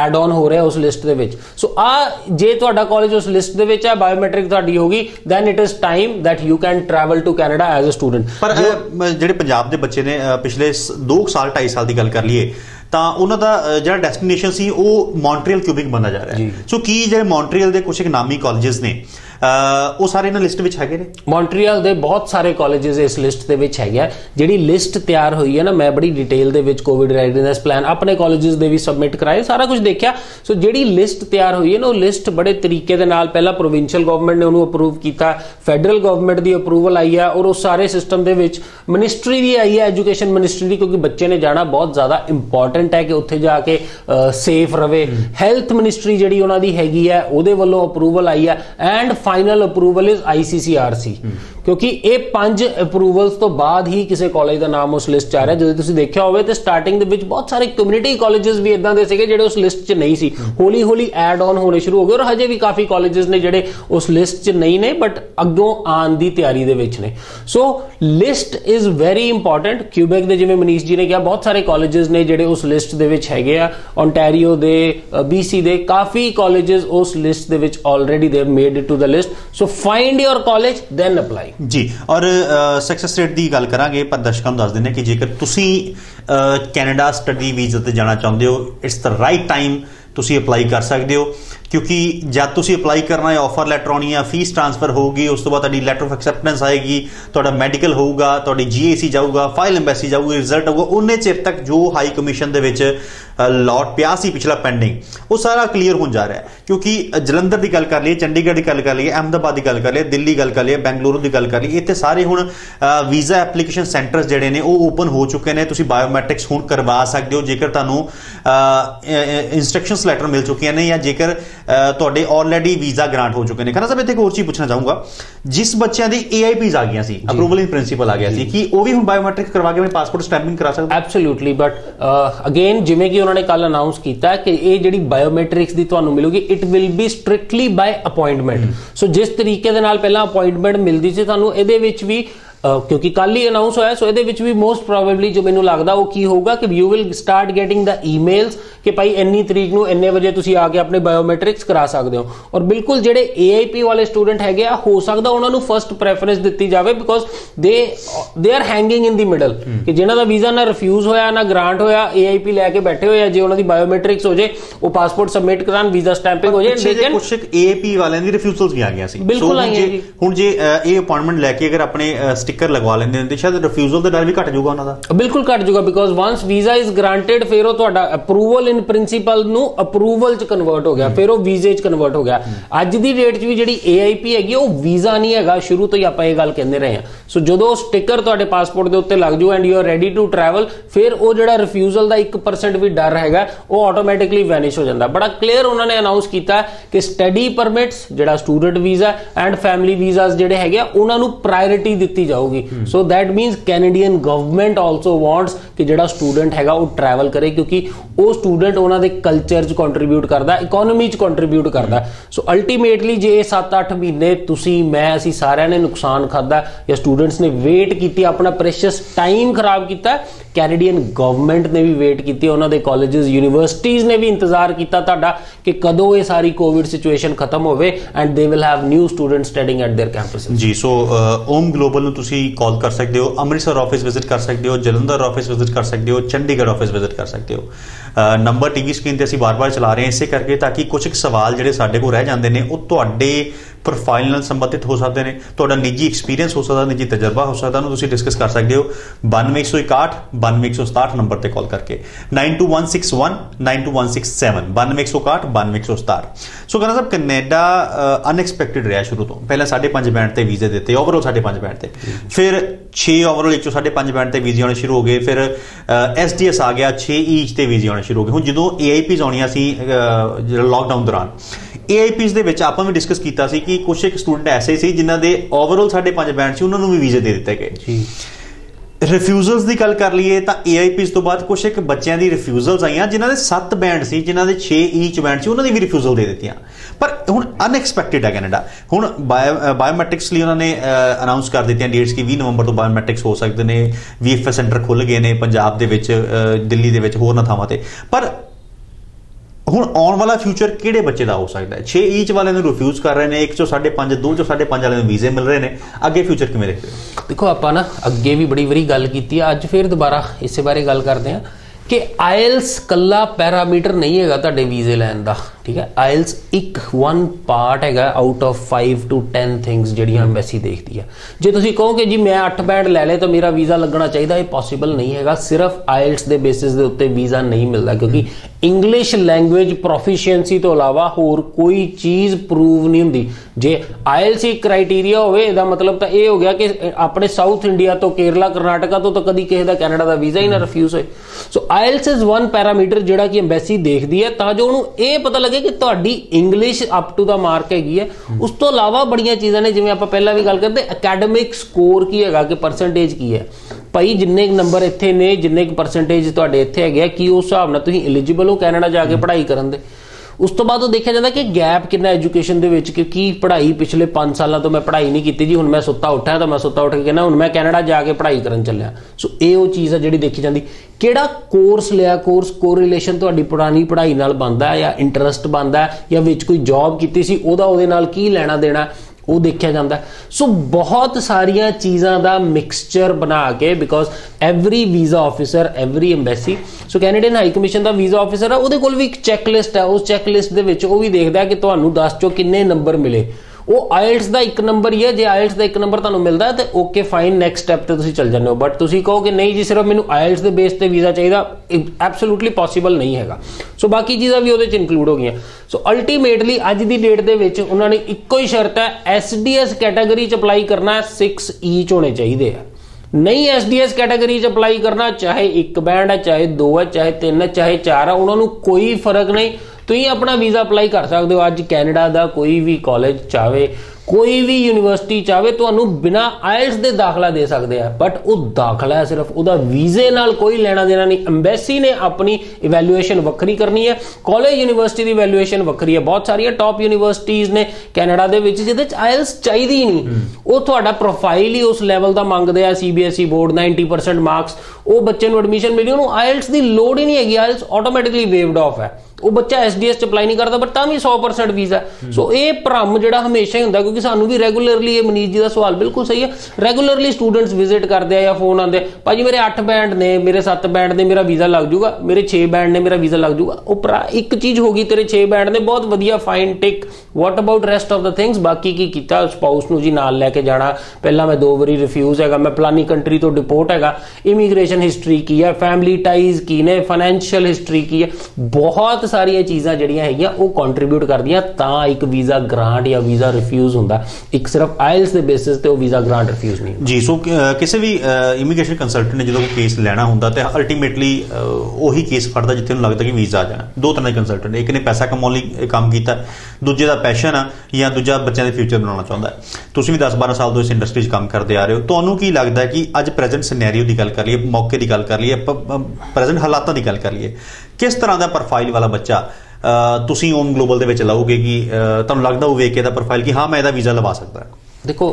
ਐਡ ਆਨ ਹੋ ਰਿਹਾ ਉਸ ਲਿਸਟ ਦੇ ਵਿੱਚ। ਸੋ ਆ, ਜੇ ਤੁਹਾਡਾ ਕਾਲਜ ਉਸ ਲਿਸਟ ਦੇ ਵਿੱਚ ਹੈ ਬਾਇਓਮੈਟ੍ਰਿਕ ਤੁਹਾਡੀ ਹੋਗੀ then it is time that you can travel to Canada as a student. ਪਰ ਜਿਹੜੇ ਪੰਜਾਬ ਦੇ ਬੱਚੇ ਨੇ ਪਿਛਲੇ 2 ਸਾਲ 2.5 ਸਾਲ ਦੀ ਗੱਲ ਕਰ ਲਈਏ ਤਾਂ ਉਹਨਾਂ ਦਾ ਜਿਹੜਾ ਡੈਸਟੀਨੇਸ਼ਨ ਸੀ ਉਹ ਮੌਂਟਰੀਅਲ ਕਿਊਬਿਕ ਬੰਦਾ ਜਾ ਰਿਹਾ ਸੋ ਕੀ ਜਿਹੜੇ ਮੌਂਟਰੀਅਲ ਦੇ ਕੁਝ ਇੱਕ ਨਾਮੀ ਕਾਲਜਸ ਨੇ ਉਹ ਸਾਰੇ ਇਹਨਾਂ ਲਿਸਟ ਵਿੱਚ ਹੈਗੇ ਨੇ? ਮੌਂਟਰੀਅਲ ਦੇ ਬਹੁਤ ਸਾਰੇ ਕਾਲਜਸ ਇਸ ਲਿਸਟ ਦੇ ਵਿੱਚ ਹੈਗੇ ਆ। ਜਿਹੜੀ ਲਿਸਟ ਤਿਆਰ ਹੋਈ ਹੈ ਨਾ ਮੈਂ ਬੜੀ ਡਿਟੇਲ ਦੇ ਵਿੱਚ ਕੋਵਿਡ ਰੈਡੀਨੈਸ ਪਲਾਨ ਆਪਣੇ ਕਾਲਜਸ ਦੇ ਵੀ ਸਬਮਿਟ ਕਰਾਏ ਸਾਰਾ ਕੁਝ ਦੇਖਿਆ। ਸੋ ਜਿਹੜੀ ਲਿਸਟ ਤਿਆਰ ਹੋਈ ਹੈ ਨਾ ਉਹ ਲਿਸਟ ਬੜੇ ਤਰੀਕੇ ਦੇ ਨਾਲ ਪਹਿਲਾਂ ਪ੍ਰੋਵਿੰਸ਼ੀਅਲ ਗਵਰਨਮੈਂਟ ਨੇ ਉਹਨੂੰ ਅਪਰੂਵ ਕੀਤਾ ਫੈਡਰਲ ਗਵਰਨਮੈਂਟ ਦੀ ਅਪਰੂਵਲ ਆਈ ਹੈ ਔਰ ਉਹ ਸਾਰੇ ਸਿਸਟਮ ਦੇ ਵਿੱਚ ਮਿਨਿਸਟਰੀ ਦੀ ਆਈ ਹੈ ਐਜੂਕੇਸ਼ਨ ਮਿਨਿਸਟਰੀ ਦੀ ਕਿਉਂਕਿ ਬੱਚੇ ਨੇ ਜਾਣਾ ਬਹੁਤ ਜ਼ਿਆਦਾ ਇੰਪੋਰਟੈਂਟ ਹੈ ਕਿ ਉੱਥੇ ਜਾ ਕੇ ਸੇਫ ਰਵੇ। ਹੈਲਥ ਮਿਨਿਸਟਰੀ ਜਿਹੜੀ ਉਹਨਾਂ ਦੀ ਹੈਗੀ ਹੈ ਉਹਦੇ ਵੱਲੋਂ ਅਪਰੂਵਲ ਆਈ ਹੈ and final approval is ICCRC ਕਿਉਂਕਿ ਇਹ ਪੰਜ ਅਪਰੂਵਲਸ ਤੋਂ ਬਾਅਦ ਹੀ ਕਿਸੇ ਕਾਲਜ ਦਾ ਨਾਮ ਉਸ ਲਿਸਟ 'ਚ ਆ ਰਿਹਾ। ਜਦੋਂ ਤੁਸੀਂ ਦੇਖਿਆ ਹੋਵੇ ਤੇ ਸਟਾਰਟਿੰਗ ਦੇ ਵਿੱਚ ਬਹੁਤ ਸਾਰੇ ਕਮਿਊਨਿਟੀ ਕਾਲਜਸ ਵੀ ਇਦਾਂ ਦੇ ਸੀਗੇ ਜਿਹੜੇ ਉਸ ਲਿਸਟ 'ਚ ਨਹੀਂ ਸੀ। ਹੌਲੀ ਹੌਲੀ ਐਡ ਆਨ ਹੋਣੇ ਸ਼ੁਰੂ ਹੋ ਗਏ ਔਰ ਹਜੇ ਵੀ ਕਾਫੀ ਕਾਲਜਸ ਨੇ ਜਿਹੜੇ ਉਸ ਲਿਸਟ 'ਚ ਨਹੀਂ ਨੇ ਬਟ ਅੱਗੋਂ ਆਉਣ ਦੀ ਤਿਆਰੀ ਦੇ ਵਿੱਚ ਨੇ। So list is very important Quebec ਦੇ ਜਿਵੇਂ ਮਨੀਸ਼ ਜੀ ਨੇ ਕਿਹਾ, ਬਹੁਤ ਸਾਰੇ ਕਾਲਜਸ ਨੇ ਜਿਹੜੇ ਉਸ ਲਿਸਟ ਦੇ ਵਿੱਚ ਹੈਗੇ ਆ। ਓਨਟਾਰੀਓ ਦੇ BC ਦੇ ਕਾਫੀ ਕਾਲਜਸ ਉਸ ਲਿਸਟ ਦੇ ਵਿੱਚ already they made it to the list so find your college then apply ਜੀ, ਔਰ ਸਕਸੈਸ ਰੇਟ ਦੀ ਗੱਲ ਕਰਾਂਗੇ, ਪਰ ਦਰਸ਼ਕਾਂ ਨੂੰ ਦੱਸ ਦਿੰਦੇ ਹਾਂ ਕਿ ਜੇਕਰ ਤੁਸੀਂ ਕੈਨੇਡਾ ਸਟੱਡੀ ਵੀਜ਼ਾ ਤੇ ਜਾਣਾ ਚਾਹੁੰਦੇ ਹੋ ਇਟਸ ਦ ਰਾਈਟ ਟਾਈਮ ਤੁਸੀਂ ਅਪਲਾਈ ਕਰ ਸਕਦੇ ਹੋ। ਕਿਉਂਕਿ ਜਦ ਤੁਸੀਂ ਅਪਲਾਈ ਕਰਨਾ ਹੈ ਆਫਰ ਲੈਟਰ ਆਉਣੀ ਹੈ ਫੀਸ ਟ੍ਰਾਂਸਫਰ ਹੋਊਗੀ, ਉਸ ਤੋਂ ਬਾਅਦ ਤੁਹਾਡੀ ਲੈਟਰ ਆਫ ਐਕਸੈਪਟੈਂਸ ਆਏਗੀ, ਤੁਹਾਡਾ ਮੈਡੀਕਲ ਹੋਊਗਾ, ਤੁਹਾਡੀ ਜੀਏਸੀ ਜਾਊਗਾ ਫਾਈਲ ਐਮਬੈਸੀ ਜਾਊਗੀ ਰਿਜ਼ਲਟ ਆਊਗਾ, ਉਹਨੇ ਚਿਰ ਤੱਕ ਜੋ ਹਾਈ ਕਮਿਸ਼ਨ ਦੇ ਵਿੱਚ ਲੋਟ ਪਿਆ ਸੀ ਪਿਛਲਾ ਪੈਂਡਿੰਗ ਉਹ ਸਾਰਾ ਕਲੀਅਰ ਹੋਣ ਜਾ ਰਿਹਾ ਹੈ। ਕਿਉਂਕਿ ਜਲੰਧਰ ਦੀ ਗੱਲ ਕਰ ਲਈਏ, ਚੰਡੀਗੜ੍ਹ ਦੀ ਗੱਲ ਕਰ ਲਈਏ, ਅਹਿਮਦਾਬਾਦ ਦੀ ਗੱਲ ਕਰ ਲਈਏ, ਦਿੱਲੀ ਗੱਲ ਕਰ ਲਈਏ, ਬੈਂਗਲੁਰੂ ਦੀ ਗੱਲ ਕਰ ਲਈਏ, ਇੱਥੇ ਸਾਰੇ ਹੁਣ ਵੀਜ਼ਾ ਐਪਲੀਕੇਸ਼ਨ ਸੈਂਟਰਸ ਜਿਹੜੇ ਨੇ, ਉਹ ਓਪਨ ਹੋ ਚੁੱਕੇ ਨੇ, ਤੁਸੀਂ ਬਾਇਓਮੈਟ੍ਰਿਕਸ ਹੁਣ ਕਰਵਾ ਸਕਦੇ ਹੋ, ਜੇਕਰ ਤੁਹਾਨੂੰ ਇਨਸਟਰਕਸ਼ਨਸ ਲੈਟਰ ਮਿਲ ਚੁੱਕੀਆਂ ਨੇ ਜਾਂ ਜੇਕਰ ਤੁਹਾਡੇ ਆਲਰੇਡੀ ਵੀਜ਼ਾ ਗ੍ਰਾਂਟ ਹੋ ਚੁੱਕੇ ਨੇ। ਖਨਾ ਸਾਹਿਬ ਇੱਥੇ ਇੱਕ ਹੋਰ ਚੀਜ਼ ਪੁੱਛਣਾ ਚਾਹੂੰਗਾ। ਜਿਸ ਬੱਚਿਆਂ ਦੀ AIPs ਆ ਗਈਆਂ ਸੀ ਅਪਰੂਵਲ ਇਨ ਪ੍ਰਿੰਸੀਪਲ ਆ ਗਿਆ ਸੀ ਕਿ ਉਹ ਵੀ ਹੁਣ ਬਾਇਓਮੈਟ੍ਰਿਕ ਕਰਵਾ ਕੇ ਆਪਣੇ ਪਾਸਪੋਰਟ ਸਟੈਂਪਿੰਗ ਕਰਾ ਸਕਦੇ? ਐਬਸੋਲੂਟਲੀ ਬਟ ਅਗੇਨ ਜਿਵੇਂ ਕਿ ਉਹਨਾਂ ਨੇ ਕੱਲ ਅਨਾਉਂਸ ਕੀਤਾ ਕਿ ਇਹ ਜਿਹੜੀ ਬਾਇਓਮੈਟ੍ਰਿਕਸ ਦੀ ਤੁਹਾਨੂੰ ਮਿਲੂਗੀ it will be strictly by appointment so ਜਿਸ ਤਰੀਕੇ ਦੇ ਨਾਲ ਪਹਿਲਾਂ ਅਪਾਇੰਟਮੈਂਟ ਮਿਲਦੀ ਸੀ ਤੁਹਾਨੂੰ ਇਹਦੇ ਵਿੱਚ ਵੀ ਕਿਉਂਕਿ ਕੱਲ ਹੀ ਅਨਾਉਂਸ ਹੋਇਆ ਸੋ ਇਹਦੇ ਵਿੱਚ ਵੀ ਮੋਸਟ ਪ੍ਰੋਬੇਬਲੀ ਜੋ ਮੈਨੂੰ ਲੱਗਦਾ ਉਹ ਕੀ ਹੋਊਗਾ ਕਿ you will start getting the emails ਕਿ ਭਾਈ ਇੰਨੀ ਤਰੀਕ ਨੂੰ ਇੰਨੇ ਵਜੇ ਤੁਸੀਂ ਆ ਕੇ ਆਪਣੇ ਬਾਇਓਮੈਟ੍ਰਿਕਸ ਕਰਾ ਸਕਦੇ ਹੋ। ਔਰ ਬਿਲਕੁਲ ਜਿਹੜੇ AIP ਵਾਲੇ ਸਟੂਡੈਂਟ ਹੈਗੇ ਆ ਹੋ ਸਕਦਾ ਉਹਨਾਂ ਨੂੰ ਫਰਸਟ ਪ੍ਰੈਫਰੈਂਸ ਦਿੱਤੀ ਜਾਵੇ because they they are hanging in the middle ਕਿ ਜਿਨ੍ਹਾਂ ਦਾ ਵੀਜ਼ਾ ਨਾ ਰਿਫਿਊਜ਼ ਹੋਇਆ ਨਾ ਗ੍ਰਾਂਟ ਹੋਇਆ AIP ਲੈ ਕੇ ਬੈਠੇ ਹੋਏ ਆ ਜੇ ਉਹਨਾਂ ਦੀ ਬਾਇਓਮੈਟ੍ਰਿਕਸ ਹੋ ਜੇ ਉਹ ਪਾਸਪੋਰਟ ਸਬਮਿਟ ਕਰਾਣ ਵੀਜ਼ਾ ਸਟੈਂਪਿੰਗ ਹੋ ਜੇ ਦੇ ਕੈਨ ਕੁਝ AAP ਵਾਲਿਆਂ ਦੀ ਰਿਫਿਊਜ਼ਲਸ ਵੀ ਆ ਗਿਆ ਸੀ। ਬਿਲਕੁਲ ਹੁਣ ਜੇ ਇਹ ਅਪਾਇੰਟਮੈਂਟ ਲੈ ਕੇ ਅਗਰ ਆਪਣੇ ਸਟicker ਲਗਵਾ ਲੈਂਦੇ ਨੇ ਤੇ ਸ਼ਾਇਦ ਰਿਫਿਊਜ਼ਲ ਦਾ ਡਰ ਵੀ ਘਟ ਜਾਊਗਾ ਉਹਨਾਂ ਦਾ। ਬਿਲਕੁਲ ਘਟ ਜਾਊਗਾ because once visa is granted ਫਿਰ ਉਹ ਤੁਹਾਡਾ ਅਪਰੂਵਲ ਇਨ ਪ੍ਰਿੰਸੀਪਲ ਨੂੰ ਅਪਰੂਵਲ ਚ ਕਨਵਰਟ ਹੋ ਗਿਆ ਫਿਰ ਉਹ ਵੀਜ਼ੇ ਚ ਕਨਵਰਟ ਹੋ ਗਿਆ। ਅੱਜ ਦੀ ਡੇਟ 'ਚ ਵੀ ਜਿਹੜੀ AIP ਹੈਗੀ ਉਹ ਵੀਜ਼ਾ ਨਹੀਂ ਹੈਗਾ ਸ਼ੁਰੂ ਤੋਂ ਹੀ ਆਪਾਂ ਇਹ ਗੱਲ ਕਹਿੰਦੇ ਰਹੇ ਹਾਂ। ਸੋ ਜਦੋਂ ਸਟicker ਤੁਹਾਡੇ ਪਾਸਪੋਰਟ ਦੇ ਉੱਤੇ ਲੱਗ ਜੂ and you are ready to travel ਫਿਰ ਉਹ ਜਿਹੜਾ ਰਿਫਿਊਜ਼ਲ ਦਾ 1% ਵੀ ਡਰ ਹੈਗਾ ਉਹ ਆਟੋਮੈਟਿਕਲੀ ਵੈਨਿਸ਼ ਹੋ ਜਾਂਦਾ। ਬੜਾ ਕਲੀਅਰ ਉਹਨਾਂ ਨੇ ਅਨਾਉਂਸ ਕੀਤਾ ਕਿ ਸਟੱਡੀ ਪਰਮਿਟਸ ਜਿਹੜਾ student visa and family visas ਜਿਹੜੇ ਹੈਗੇ ਆ ਉਹਨਾਂ ਨੂੰ ਪ੍ਰਾਇੋਰਟੀ ਦਿੱਤੀ ਜਾਊਗੀ। So that means Canadian government also wants ਕਿ ਜਿਹੜਾ ਸਟੂਡੈਂਟ ਹੈਗਾ ਉਹ ਟਰੈਵਲ ਕਰੇ, ਕਿਉਂਕਿ ਉਹ ਸਟੂਡੈਂਟ ਉਹਨਾਂ ਦੇ ਕਲਚਰ 'ਚ ਕੰਟਰੀਬਿਊਟ ਕਰਦਾ ਇਕਨੋਮੀ 'ਚ ਕੰਟਰੀਬਿਊਟ ਕਰਦਾ। ਸੋ ਅਲਟੀਮੇਟਲੀ ਜੇ 7-8 ਮਹੀਨੇ ਤੁਸੀਂ, ਮੈਂ, ਅਸੀਂ ਸਾਰਿਆਂ ਨੇ ਨੁਕਸਾਨ ਖਾਦਾ ਜਾਂ ਸਟੂਡੈਂਟਸ ਨੇ ਵੇਟ ਕੀਤੀ, ਆਪਣਾ ਪ੍ਰੈਸ਼ੀਅਸ ਟਾਈਮ ਖਰਾਬ ਕੀਤਾ ਕੈਨੇਡੀਅਨ ਗਵਰਨਮੈਂਟ ਨੇ ਵੀ ਵੇਟ ਕੀਤੀ ਉਹਨਾਂ ਦੇ ਕਾਲਜਸ ਯੂਨੀਵਰਸਿਟੀਆਂ ਨੇ ਵੀ ਇੰਤਜ਼ਾਰ ਕੀਤਾ ਤੁਹਾਡਾ ਕਿ ਕਦੋਂ ਇਹ ਸਾਰੀ ਕੋਵਿਡ ਸਿਚੁਏਸ਼ਨ ਖਤਮ ਹੋਵੇ and they will have new students studying at their campuses ਜੀ ਸੋ ਓਮ ਗਲੋਬਲ ਨੂੰ ਤੁਸੀਂ ਕਾਲ ਕਰ ਸਕਦੇ ਹੋ ਅੰਮ੍ਰਿਤਸਰ ਆਫਿਸ ਵਿਜ਼ਿਟ ਕਰ ਸਕਦੇ ਹੋ ਜਲੰਧਰ ਆਫਿਸ ਵਿਜ਼ਿਟ ਕਰ ਸਕਦੇ ਹੋ ਚੰਡੀਗੜ੍ਹ ਆਫਿਸ ਵਿਜ਼ਿਟ ਕਰ ਸਕਦੇ ਹੋ ਨੰਬਰ ਟੀਵੀ ਸਕਰੀਨ ਤੇ ਅਸੀਂ ਬਾਰ-ਬਾਰ ਚਲਾ ਰਹੇ ਹਾਂ ਇਸੇ ਕਰਕੇ ਤਾਂ ਕਿ ਕੁਝ ਸਵਾਲ ਜਿਹੜੇ ਸਾਡੇ ਕੋਲ ਰਹਿ ਜਾਂਦੇ ਨੇ ਉਹ ਤੁਹਾਡੇ ਪ੍ਰੋਫਾਈਲ ਨਾਲ ਸੰਬੰਧਿਤ ਹੋ ਸਕਦੇ ਨੇ, ਤੁਹਾਡਾ ਨਿੱਜੀ ਐਕਸਪੀਰੀਅੰਸ ਹੋ ਸਕਦਾ, ਨਿੱਜੀ ਤਜਰਬਾ ਹੋ ਸਕਦਾ, ਉਹਨੂੰ ਤੁਸੀਂ ਡਿਸਕਸ ਕਰ ਸਕਦੇ ਹੋ। 9161 92167 ਨੰਬਰ ਤੇ ਕਾਲ ਕਰਕੇ। 9216 92167 9261 92167 ਸੋ ਕਹਿੰਦਾ ਸਾਹਿਬ, ਕੈਨੇਡਾ ਅਨਐਕਸਪੈਕਟਿਡ ਰਿਹਾ ਸ਼ੁਰੂ ਤੋਂ। ਪਹਿਲਾਂ 5.5 ਬੈਂਡ ਤੇ ਵੀਜ਼ੇ ਦਿੱਤੇ ਓਵਰਆਲ 5.5 ਬੈਂਡ ਤੇ। ਫਿਰ 6 ਓਵਰਆਲ ਵਿੱਚੋਂ 5.5 ਬੈਂਡ ਤੇ ਵੀਜ਼ੇ ਆਉਣੇ ਸ਼ੁਰੂ ਹੋ ਗਏ। ਫਿਰ ਐਸਡੀਐਸ ਆ ਗਿਆ 6 ਈਚ ਤੇ ਵੀਜ਼ੇ ਆਉਣੇ ਸ਼ੁਰੂ ਹੋ ਗਏ। ਹੁਣ ਜਦੋਂ ਏਆਈਪੀਜ਼ ਆਉਣੀਆਂ ਸੀ ਜਿਹੜਾ ਲਾਕਡਾਊਨ ਦੌਰਾਨ AIPs ਦੇ ਵਿੱਚ ਆਪਾਂ ਵੀ ਡਿਸਕਸ ਕੀਤਾ ਸੀ ਕਿ ਕੁਝ ਇੱਕ ਸਟੂਡੈਂਟ ਐਸੇ ਸੀ ਜਿਨ੍ਹਾਂ ਦੇ ਓਵਰਆਲ 5.5 ਬੈਂਡ ਸੀ ਉਹਨਾਂ ਨੂੰ ਵੀ ਵੀਜ਼ੇ ਦੇ ਦਿੱਤੇ ਗਏ। ਜੀ। ਰਿਫਿਊਜ਼ਲਸ ਦੀ ਗੱਲ ਕਰ ਲਈਏ ਤਾਂ AIPs ਤੋਂ ਬਾਅਦ ਕੁਝ ਇੱਕ ਬੱਚਿਆਂ ਦੀ ਰਿਫਿਊਜ਼ਲਸ ਆਈਆਂ ਜਿਨ੍ਹਾਂ ਦੇ 7 ਬੈਂਡ ਸੀ ਜਿਨ੍ਹਾਂ ਦੇ 6 ਈਚ ਬੈਂਡ ਸੀ ਉਹਨਾਂ ਦੀ ਵੀ ਰਿਫਿਊਜ਼ਲ ਦੇ ਦਿੱਤੀਆਂ। ਪਰ ਹੁਣ ਅਨਐਕਸਪੈਕਟਿਡ ਹੈ ਕੈਨੇਡਾ ਹੁਣ ਬਾਇਓਮੈਟ੍ਰਿਕਸ ਲਈ ਉਹਨਾਂ ਨੇ ਅਨਾਉਂਸ ਕਰ ਦਿੱਤੀਆਂ ਡੇਟਸ ਕਿ 20 ਨਵੰਬਰ ਤੋਂ ਬਾਇਓਮੈਟ੍ਰਿਕਸ ਹੋ ਸਕਦੇ ਨੇ VFS ਸੈਂਟਰ ਖੁੱਲ ਗਏ ਨੇ ਪੰਜਾਬ ਦੇ ਵਿੱਚ ਦਿੱਲੀ ਦੇ ਵਿੱਚ ਹੋਰ ਨਾ ਥਾਵਾਂ ਤੇ। ਪਰ ਹੁਣ ਆਉਣ ਵਾਲਾ ਫਿਊਚਰ ਕਿਹੜੇ ਬੱਚੇ ਦਾ ਹੋ ਸਕਦਾ ਹੈ? 6 ਈਚ ਵਾਲਿਆਂ ਨੂੰ ਰਿਫਿਊਜ਼ ਕਰ ਰਹੇ ਨੇ 1 ਚੋਂ 5.5 2 ਚੋਂ 5.5 ਵਾਲਿਆਂ ਨੂੰ ਵੀਜ਼ੇ ਮਿਲ ਰਹੇ ਨੇ। ਅੱਗੇ ਫਿਊਚਰ ਕਿਵੇਂ ਦੇਖਦੇ ਹੋ? ਦੇਖੋ, ਆਪਾਂ ਨਾ ਅੱਗੇ ਵੀ ਬੜੀ ਵਾਰੀ ਗੱਲ ਕੀਤੀ ਆ। ਅੱਜ ਫੇਰ ਦੁਬਾਰਾ ਇਸੇ ਬਾਰੇ ਗੱਲ ਕਰਦੇ ਆ ਕਿ ਆਇਲਸ ਕੱਲਾ ਪੈਰਾਮੀਟਰ ਨਹੀਂ ਹੈਗਾ ਤੁਹਾਡੇ ਵੀਜ਼ੇ ਲੈਣ ਦਾ। ਠੀਕ ਹੈ? ਆਇਲਸ ਇੱਕ ਵਨ ਪਾਰਟ ਹੈਗਾ ਆਊਟ ਆਫ 5 ਟੂ 10 ਥਿੰਗਸ ਜਿਹੜੀਆਂ ਐਮਬੈਸੀ ਦੇਖਦੀ ਹੈ ਜੇ ਤੁਸੀਂ ਕਹੋ ਕਿ ਜੀ ਮੈਂ 8 ਬੈਂਡ ਲੈ ਲੇ ਤਾਂ ਮੇਰਾ ਵੀਜ਼ਾ ਲੱਗਣਾ ਚਾਹੀਦਾ ਇਹ ਪੋਸੀਬਲ ਨਹੀਂ ਹੈਗਾ। ਸਿਰਫ ਆਇਲਸ ਦੇ ਬੇਸਿਸ ਦੇ ਉੱਤੇ ਵੀਜ਼ਾ ਨਹੀਂ ਮਿਲਦਾ ਕਿਉਂਕਿ ਇੰਗਲਿਸ਼ ਲੈਂਗੁਏਜ ਪ੍ਰੋਫੀਸ਼ੀਐਂਸੀ ਤੋਂ ਇਲਾਵਾ ਹੋਰ ਕੋਈ ਚੀਜ਼ ਪ੍ਰੂਵ ਨਹੀਂ ਹੁੰਦੀ। ਜੇ ਆਇਲਸ ਇੱਕ ਕ੍ਰਾਈਟੇਰੀਆ ਹੋਵੇ ਇਹਦਾ ਮਤਲਬ ਤਾਂ ਇਹ ਹੋ ਗਿਆ ਕਿ ਆਪਣੇ ਸਾਊਥ ਇੰਡੀਆ ਤੋਂ ਕੇਰਲਾ ਕਰਨਾਟਕਾ ਤੋਂ ਤਾਂ ਕਦੀ ਕਿਸੇ ਦਾ ਕੈਨੇਡਾ ਦਾ ਵੀਜ਼ਾ ਹੀ ਨਾ ਰਿਫਿਊਜ਼ ਹੋਏ। So IELTS is one parameter ਜਿਹੜਾ ਕਿ ਐਮਬੈਸੀ ਦੇਖਦੀ ਹੈ ਤਾਂ ਜੋ ਉਹਨੂੰ ਇਹ ਪਤਾ ਲੱਗੇ ਕਿ ਤੁਹਾਡੀ English up to the mark ਹੈਗੀ ਹੈ। ਉਸ ਤੋਂ ਇਲਾਵਾ ਬੜੀਆਂ ਚੀਜ਼ਾਂ ਨੇ, ਜਿਵੇਂ ਆਪਾਂ ਪਹਿਲਾਂ ਵੀ ਗੱਲ ਕਰਦੇ ਅਕੈਡਮਿਕ ਸਕੋਰ ਕੀ ਹੈਗਾ, ਕਿ ਪਰਸੈਂਟੇਜ ਕੀ ਹੈ। ਭਾਈ, ਜਿੰਨੇ ਨੰਬਰ ਇੱਥੇ ਨੇ, ਜਿੰਨੇ ਪਰਸੈਂਟੇਜ ਤੁਹਾਡੇ ਇੱਥੇ ਹੈਗੇ ਆ, ਕੀ ਉਸ ਹਿਸਾਬ ਨਾਲ ਤੁਸੀਂ ਐਲੀਜੀਬਲ ਹੋ ਕੈਨੇਡਾ ਜਾ ਕੇ ਪੜ੍ਹਾਈ ਕਰਨ ਦੇ? ਉਸ ਤੋਂ ਬਾਅਦ ਉਹ ਦੇਖਿਆ ਜਾਂਦਾ ਕਿ ਗੈਪ ਕਿੰਨਾ ਐਜੂਕੇਸ਼ਨ ਦੇ ਵਿੱਚ, ਕਿ ਕੀ ਪੜ੍ਹਾਈ ਪਿਛਲੇ 5 ਸਾਲਾਂ ਤੋਂ ਮੈਂ ਪੜ੍ਹਾਈ ਨਹੀਂ ਕੀਤੀ ਜੀ, ਹੁਣ ਮੈਂ ਸੁੱਤਾ ਉੱਠਿਆ ਤਾਂ ਮੈਂ ਸੁੱਤਾ ਉੱਠ ਕੇ ਕਹਿੰਦਾ, ਹੁਣ ਮੈਂ ਕੈਨੇਡਾ ਜਾ ਕੇ ਪੜ੍ਹਾਈ ਕਰਨ ਚੱਲਿਆ। ਸੋ ਇਹ ਉਹ ਚੀਜ਼ ਹੈ ਜਿਹੜੀ ਦੇਖੀ ਜਾਂਦੀ। ਕਿਹੜਾ ਕੋਰਸ ਲਿਆ ਕੋਰਸ ਕੋਰਿਲੇਸ਼ਨ ਤੁਹਾਡੀ ਪੁਰਾਣੀ ਪੜ੍ਹਾਈ ਨਾਲ ਬੰਦਾ ਜਾਂ ਇੰਟਰਸਟ ਬੰਦਾ ਜਾਂ ਵਿੱਚ ਕੋਈ ਜੌਬ ਕੀਤੀ ਸੀ, ਉਹਦਾ ਉਹਦੇ ਨਾਲ ਕੀ ਲੈਣਾ ਦੇਣਾ ਉਹ ਦੇਖਿਆ ਜਾਂਦਾ। ਸੋ ਬਹੁਤ ਸਾਰੀਆਂ ਚੀਜ਼ਾਂ ਦਾ ਮਿਕਸਚਰ ਬਣਾ ਕੇ because every visa officer every embassy so Canadian high commission the visa officer ਆ, ਉਹਦੇ ਕੋਲ ਵੀ ਇੱਕ ਚੈੱਕ ਲਿਸਟ ਹੈ ਉਸ ਚੈੱਕ ਲਿਸਟ ਦੇ ਵਿੱਚ ਉਹ ਵੀ ਦੇਖਦਾ ਕਿ ਤੁਹਾਨੂੰ ਦੱਸ ਚੋਂ ਕਿੰਨੇ ਨੰਬਰ ਮਿਲੇ। ਉਹ ਆਇਲਟਸ ਦਾ ਇੱਕ ਨੰਬਰ ਹੀ ਹੈ, ਜੇ ਆਇਲਟਸ ਦਾ ਇੱਕ ਨੰਬਰ ਤੁਹਾਨੂੰ ਮਿਲਦਾ ਤੇ ਓਕੇ ਫਾਈਨ ਨੈਕਸਟ ਸਟੈਪ ਤੇ ਤੁਸੀਂ ਚੱਲ ਜਾਂਦੇ ਹੋ। ਬਟ ਤੁਸੀਂ ਕਹੋ ਕਿ ਨਹੀਂ ਜੀ, ਸਿਰਫ ਮੈਨੂੰ ਆਇਲਟਸ ਦੇ ਬੇਸ ਤੇ ਵੀਜ਼ਾ ਚਾਹੀਦਾ ਐਬਸੋਲੂਟਲੀ ਪੋਸੀਬਲ ਨਹੀਂ ਹੈਗਾ। ਸੋ ਬਾਕੀ ਚੀਜ਼ਾਂ ਵੀ ਉਹਦੇ ਚ ਇਨਕਲੂਡ ਹੋ ਗਈਆਂ। ਸੋ ਅਲਟੀਮੇਟਲੀ ਅੱਜ ਦੀ ਡੇਟ ਦੇ ਵਿੱਚ ਉਹਨਾਂ ਨੇ ਇੱਕੋ ਹੀ ਸ਼ਰਤ ਹੈ ਐਸਡੀਐਸ ਕੈਟਾਗਰੀ ਚ ਅਪਲਾਈ ਕਰਨਾ ਹੈ 6 ਈਚ e ਹੋਣੇ ਚਾਹੀਦੇ ਆ। ਨਹੀਂ ਐਸਡੀਐਸ ਕੈਟਾਗਰੀ ਚ ਅਪਲਾਈ ਕਰਨਾ, ਚਾਹੇ ਇੱਕ ਬੈਂਡ ਹੈ, ਚਾਹੇ ਦੋ ਹੈ, ਚਾਹੇ ਤਿੰਨ ਹੈ, ਚਾਹੇ ਚਾਰ ਹੈ, ਉਹਨਾਂ ਨੂੰ ਕੋਈ ਫ਼ਰਕ ਨਹੀਂ। ਤੁਸੀਂ ਆਪਣਾ ਵੀਜ਼ਾ ਅਪਲਾਈ ਕਰ ਸਕਦੇ ਹੋ। ਅੱਜ ਕੈਨੇਡਾ ਦਾ ਕੋਈ ਵੀ ਕਾਲਜ ਚਾਵੇ ਕੋਈ ਵੀ ਯੂਨੀਵਰਸਿਟੀ ਚਾਵੇ ਤੁਹਾਨੂੰ ਬਿਨਾ ਆਇਲਸ ਦੇ ਦਾਖਲਾ ਦੇ ਸਕਦੇ ਆ। ਬਟ ਉਹ ਦਾਖਲਾ ਹੈ ਸਿਰਫ ਉਹਦਾ ਵੀਜ਼ੇ ਨਾਲ ਕੋਈ ਲੈਣਾ ਦੇਣਾ ਨਹੀਂ। ਐਮਬੈਸੀ ਨੇ ਆਪਣੀ ਇਵੈਲੂਏਸ਼ਨ ਵੱਖਰੀ ਕਰਨੀ ਹੈ। ਕਾਲਜ ਯੂਨੀਵਰਸਿਟੀ ਦੀ ਇਵੈਲੂਏਸ਼ਨ ਵੱਖਰੀ ਹੈ। ਬਹੁਤ ਸਾਰੀਆਂ ਟਾਪ ਯੂਨੀਵਰਸਿਟੀਆਂ ਨੇ ਕੈਨੇਡਾ ਦੇ ਵਿੱਚ ਜਿਹਦੇ ਚ ਆਇਲਸ ਚਾਹੀਦੀ ਨਹੀਂ। ਉਹ ਤੁਹਾਡਾ ਪ੍ਰੋਫਾਈਲ ਹੀ ਉਸ ਲੈਵਲ ਦਾ ਮੰਗਦੇ ਆ ਸੀਬੀਐਸਈ ਬੋਰਡ 90% ਮਾਰਕਸ ਉਹ ਬੱਚੇ ਨੂੰ ਐਡਮਿਸ਼ਨ ਮਿਲੀ ਉਹਨੂੰ ਆਇਲਸ ਦੀ ਲੋੜ ਹੀ ਨਹੀਂ ਹੈਗੀ। ਆਇਲਸ ਆਟੋਮੈਟਿਕਲੀ ਵੇਵਡ ਆਫ ਹੈ। ਉਹ ਬੱਚਾ ਐਸਡੀਐਸ ਚ ਅਪਲਾਈ ਨਹੀਂ ਕਰਦਾ ਬਟ ਤਾਂ ਵੀ 100% ਵੀਜ਼ਾ ਸੋ ਇਹ ਭ੍ਰਮ ਜਿਹੜਾ ਹਮੇਸ਼ਾ ਹੀ ਹੁੰਦਾ ਕਿਉਂਕਿ ਸਾਨੂੰ ਵੀ ਰੈਗੂਲਰਲੀ ਇਹ ਮਨੀਸ਼ ਜੀ ਦਾ ਸਵਾਲ ਬਿਲਕੁਲ ਸਹੀ ਹੈ। ਰੈਗੂਲਰਲੀ ਸਟੂਡੈਂਟਸ ਵਿਜ਼ਿਟ ਕਰਦੇ ਆ ਜਾਂ ਫੋਨ ਆਉਂਦੇ ਭਾਜੀ, ਮੇਰੇ 8 ਬੈਂਡ ਨੇ, ਮੇਰੇ 7 ਬੈਂਡ ਨੇ, ਮੇਰਾ ਵੀਜ਼ਾ ਲੱਗ ਜਾਊਗਾ। ਮੇਰੇ 6 ਬੈਂਡ ਨੇ, ਮੇਰਾ ਵੀਜ਼ਾ ਲੱਗ ਜਾਊਗਾ। ਉਹ ਇੱਕ ਚੀਜ਼ ਹੋ ਗਈ, ਤੇਰੇ 6 ਬੈਂਡ ਨੇ, ਬਹੁਤ ਵਧੀਆ fine tick what about rest of the things ਬਾਕੀ ਕੀ ਕੀਤਾ? ਸਪਾਊਸ ਨੂੰ ਜੀ ਨਾਲ ਲੈ ਕੇ ਜਾਣਾ। ਪਹਿਲਾਂ ਮੈਂ ਦੋ ਵਾਰੀ ਰਿਫਿਊਜ਼ ਹੈਗਾ। ਮੈਂ ਪਲਾਨੀ ਕੰਟਰੀ ਤੋਂ ਡਿਪੋਰਟ ਹੈਗਾ। ਇਮੀਗ੍ਰੇਸ਼ਨ ਹਿਸਟਰੀ ਕੀ ਹੈ? ਫੈਮਿਲੀ ਟਾਈਜ਼ ਕੀ ਨੇ? ਫਾਈਨੈਂਸ਼ੀਅਲ ਹਿਸਟਰੀ ਕੀ ਹੈ? ਬਹੁਤ ਸਾਰੀਆਂ ਚੀਜ਼ਾਂ ਜਿਹੜੀਆਂ ਹੈਗੀਆਂ, ਉਹ ਕੰਟਰੀਬਿਊਟ ਕਰਦੀਆਂ। ਤਾਂ ਇੱਕ ਵੀਜ਼ਾ ਗ੍ਰਾਂਟ ਜਾਂ ਵੀਜ਼ਾ ਰਿਫਿਊਜ਼ ਹੁੰਦਾ। ਇੱਕ ਸਿਰਫ ਆਇਲਸ ਦੇ ਬੇਸਿਸ ਤੇ ਉਹ ਵੀਜ਼ਾ ਗ੍ਰਾਂਟ ਰਿਫਿਊਜ਼ ਨਹੀਂ ਜੀ, ਸੋ ਕਿਸੇ ਵੀ ਇਮੀਗ੍ਰੇਸ਼ਨ ਕੰਸਲਟੈਂਟ ਨੇ ਜਦੋਂ ਕੇਸ ਲੈਣਾ ਹੁੰਦਾ ਤੇ ਅਲਟੀਮੇਟਲੀ ਉਹੀ ਕੇਸ ਫੜਦਾ ਜਿੱਥੇ ਉਹਨੂੰ ਲੱਗਦਾ ਕਿ ਵੀਜ਼ਾ ਆ ਜਾਣਾ। ਦੋ ਤਰ੍ਹਾਂ ਦੇ ਕੰਸਲਟੈਂਟ ਇੱਕ ਨੇ ਪੈਸਾ ਕਮਾਉਣ ਲਈ ਕੰਮ ਕੀਤਾ, ਦੂਜੇ ਦਾ ਪੈਸ਼ਨ ਆ, ਜਾਂ ਦੂਜਾ ਬੱਚਿਆਂ ਦੇ ਫਿਊਚਰ ਬਣਾਉਣਾ ਚਾਹੁੰਦਾ ਤੁਸੀਂ ਵੀ 10-12 ਸਾਲ ਤੋਂ ਇਸ ਇੰਡਸਟਰੀ 'ਚ ਕੰਮ ਕਰਦੇ ਆ ਰਹੇ ਹੋ। ਤੁਹਾਨੂੰ ਕੀ ਲੱਗਦਾ ਕਿ ਅੱਜ ਪ੍ਰੈਜ਼ੈਂਟ ਸਿਨੈਰੀਓ ਦੀ ਗੱਲ ਕਰ ਲਈਏ, ਮੌਕੇ ਦੀ ਗੱਲ ਕਰ ਲਈਏ ਪ੍ਰੈਜ਼ੈਂਟ ਹਾਲਾਤਾਂ ਦੀ ਗੱਲ ਕਰ ਲਈਏ, ਕਿਸ ਤਰ੍ਹਾਂ ਦਾ ਪ੍ਰੋਫਾਈਲ ਵਾਲਾ ਬੱਚਾ ਤੁਸੀਂ ਓਨ ਗਲੋਬਲ ਦੇ ਵਿੱਚ ਲਾਓਗੇ ਕਿ ਤੁਹਾਨੂੰ ਲੱਗਦਾ ਉਹ ਵੇਖ ਕੇ ਪ੍ਰੋਫਾਈਲ ਕਿ ਹਾਂ, ਮੈਂ ਇਹਦਾ ਵੀਜ਼ਾ ਲਵਾ ਸਕਦਾ। ਦੇਖੋ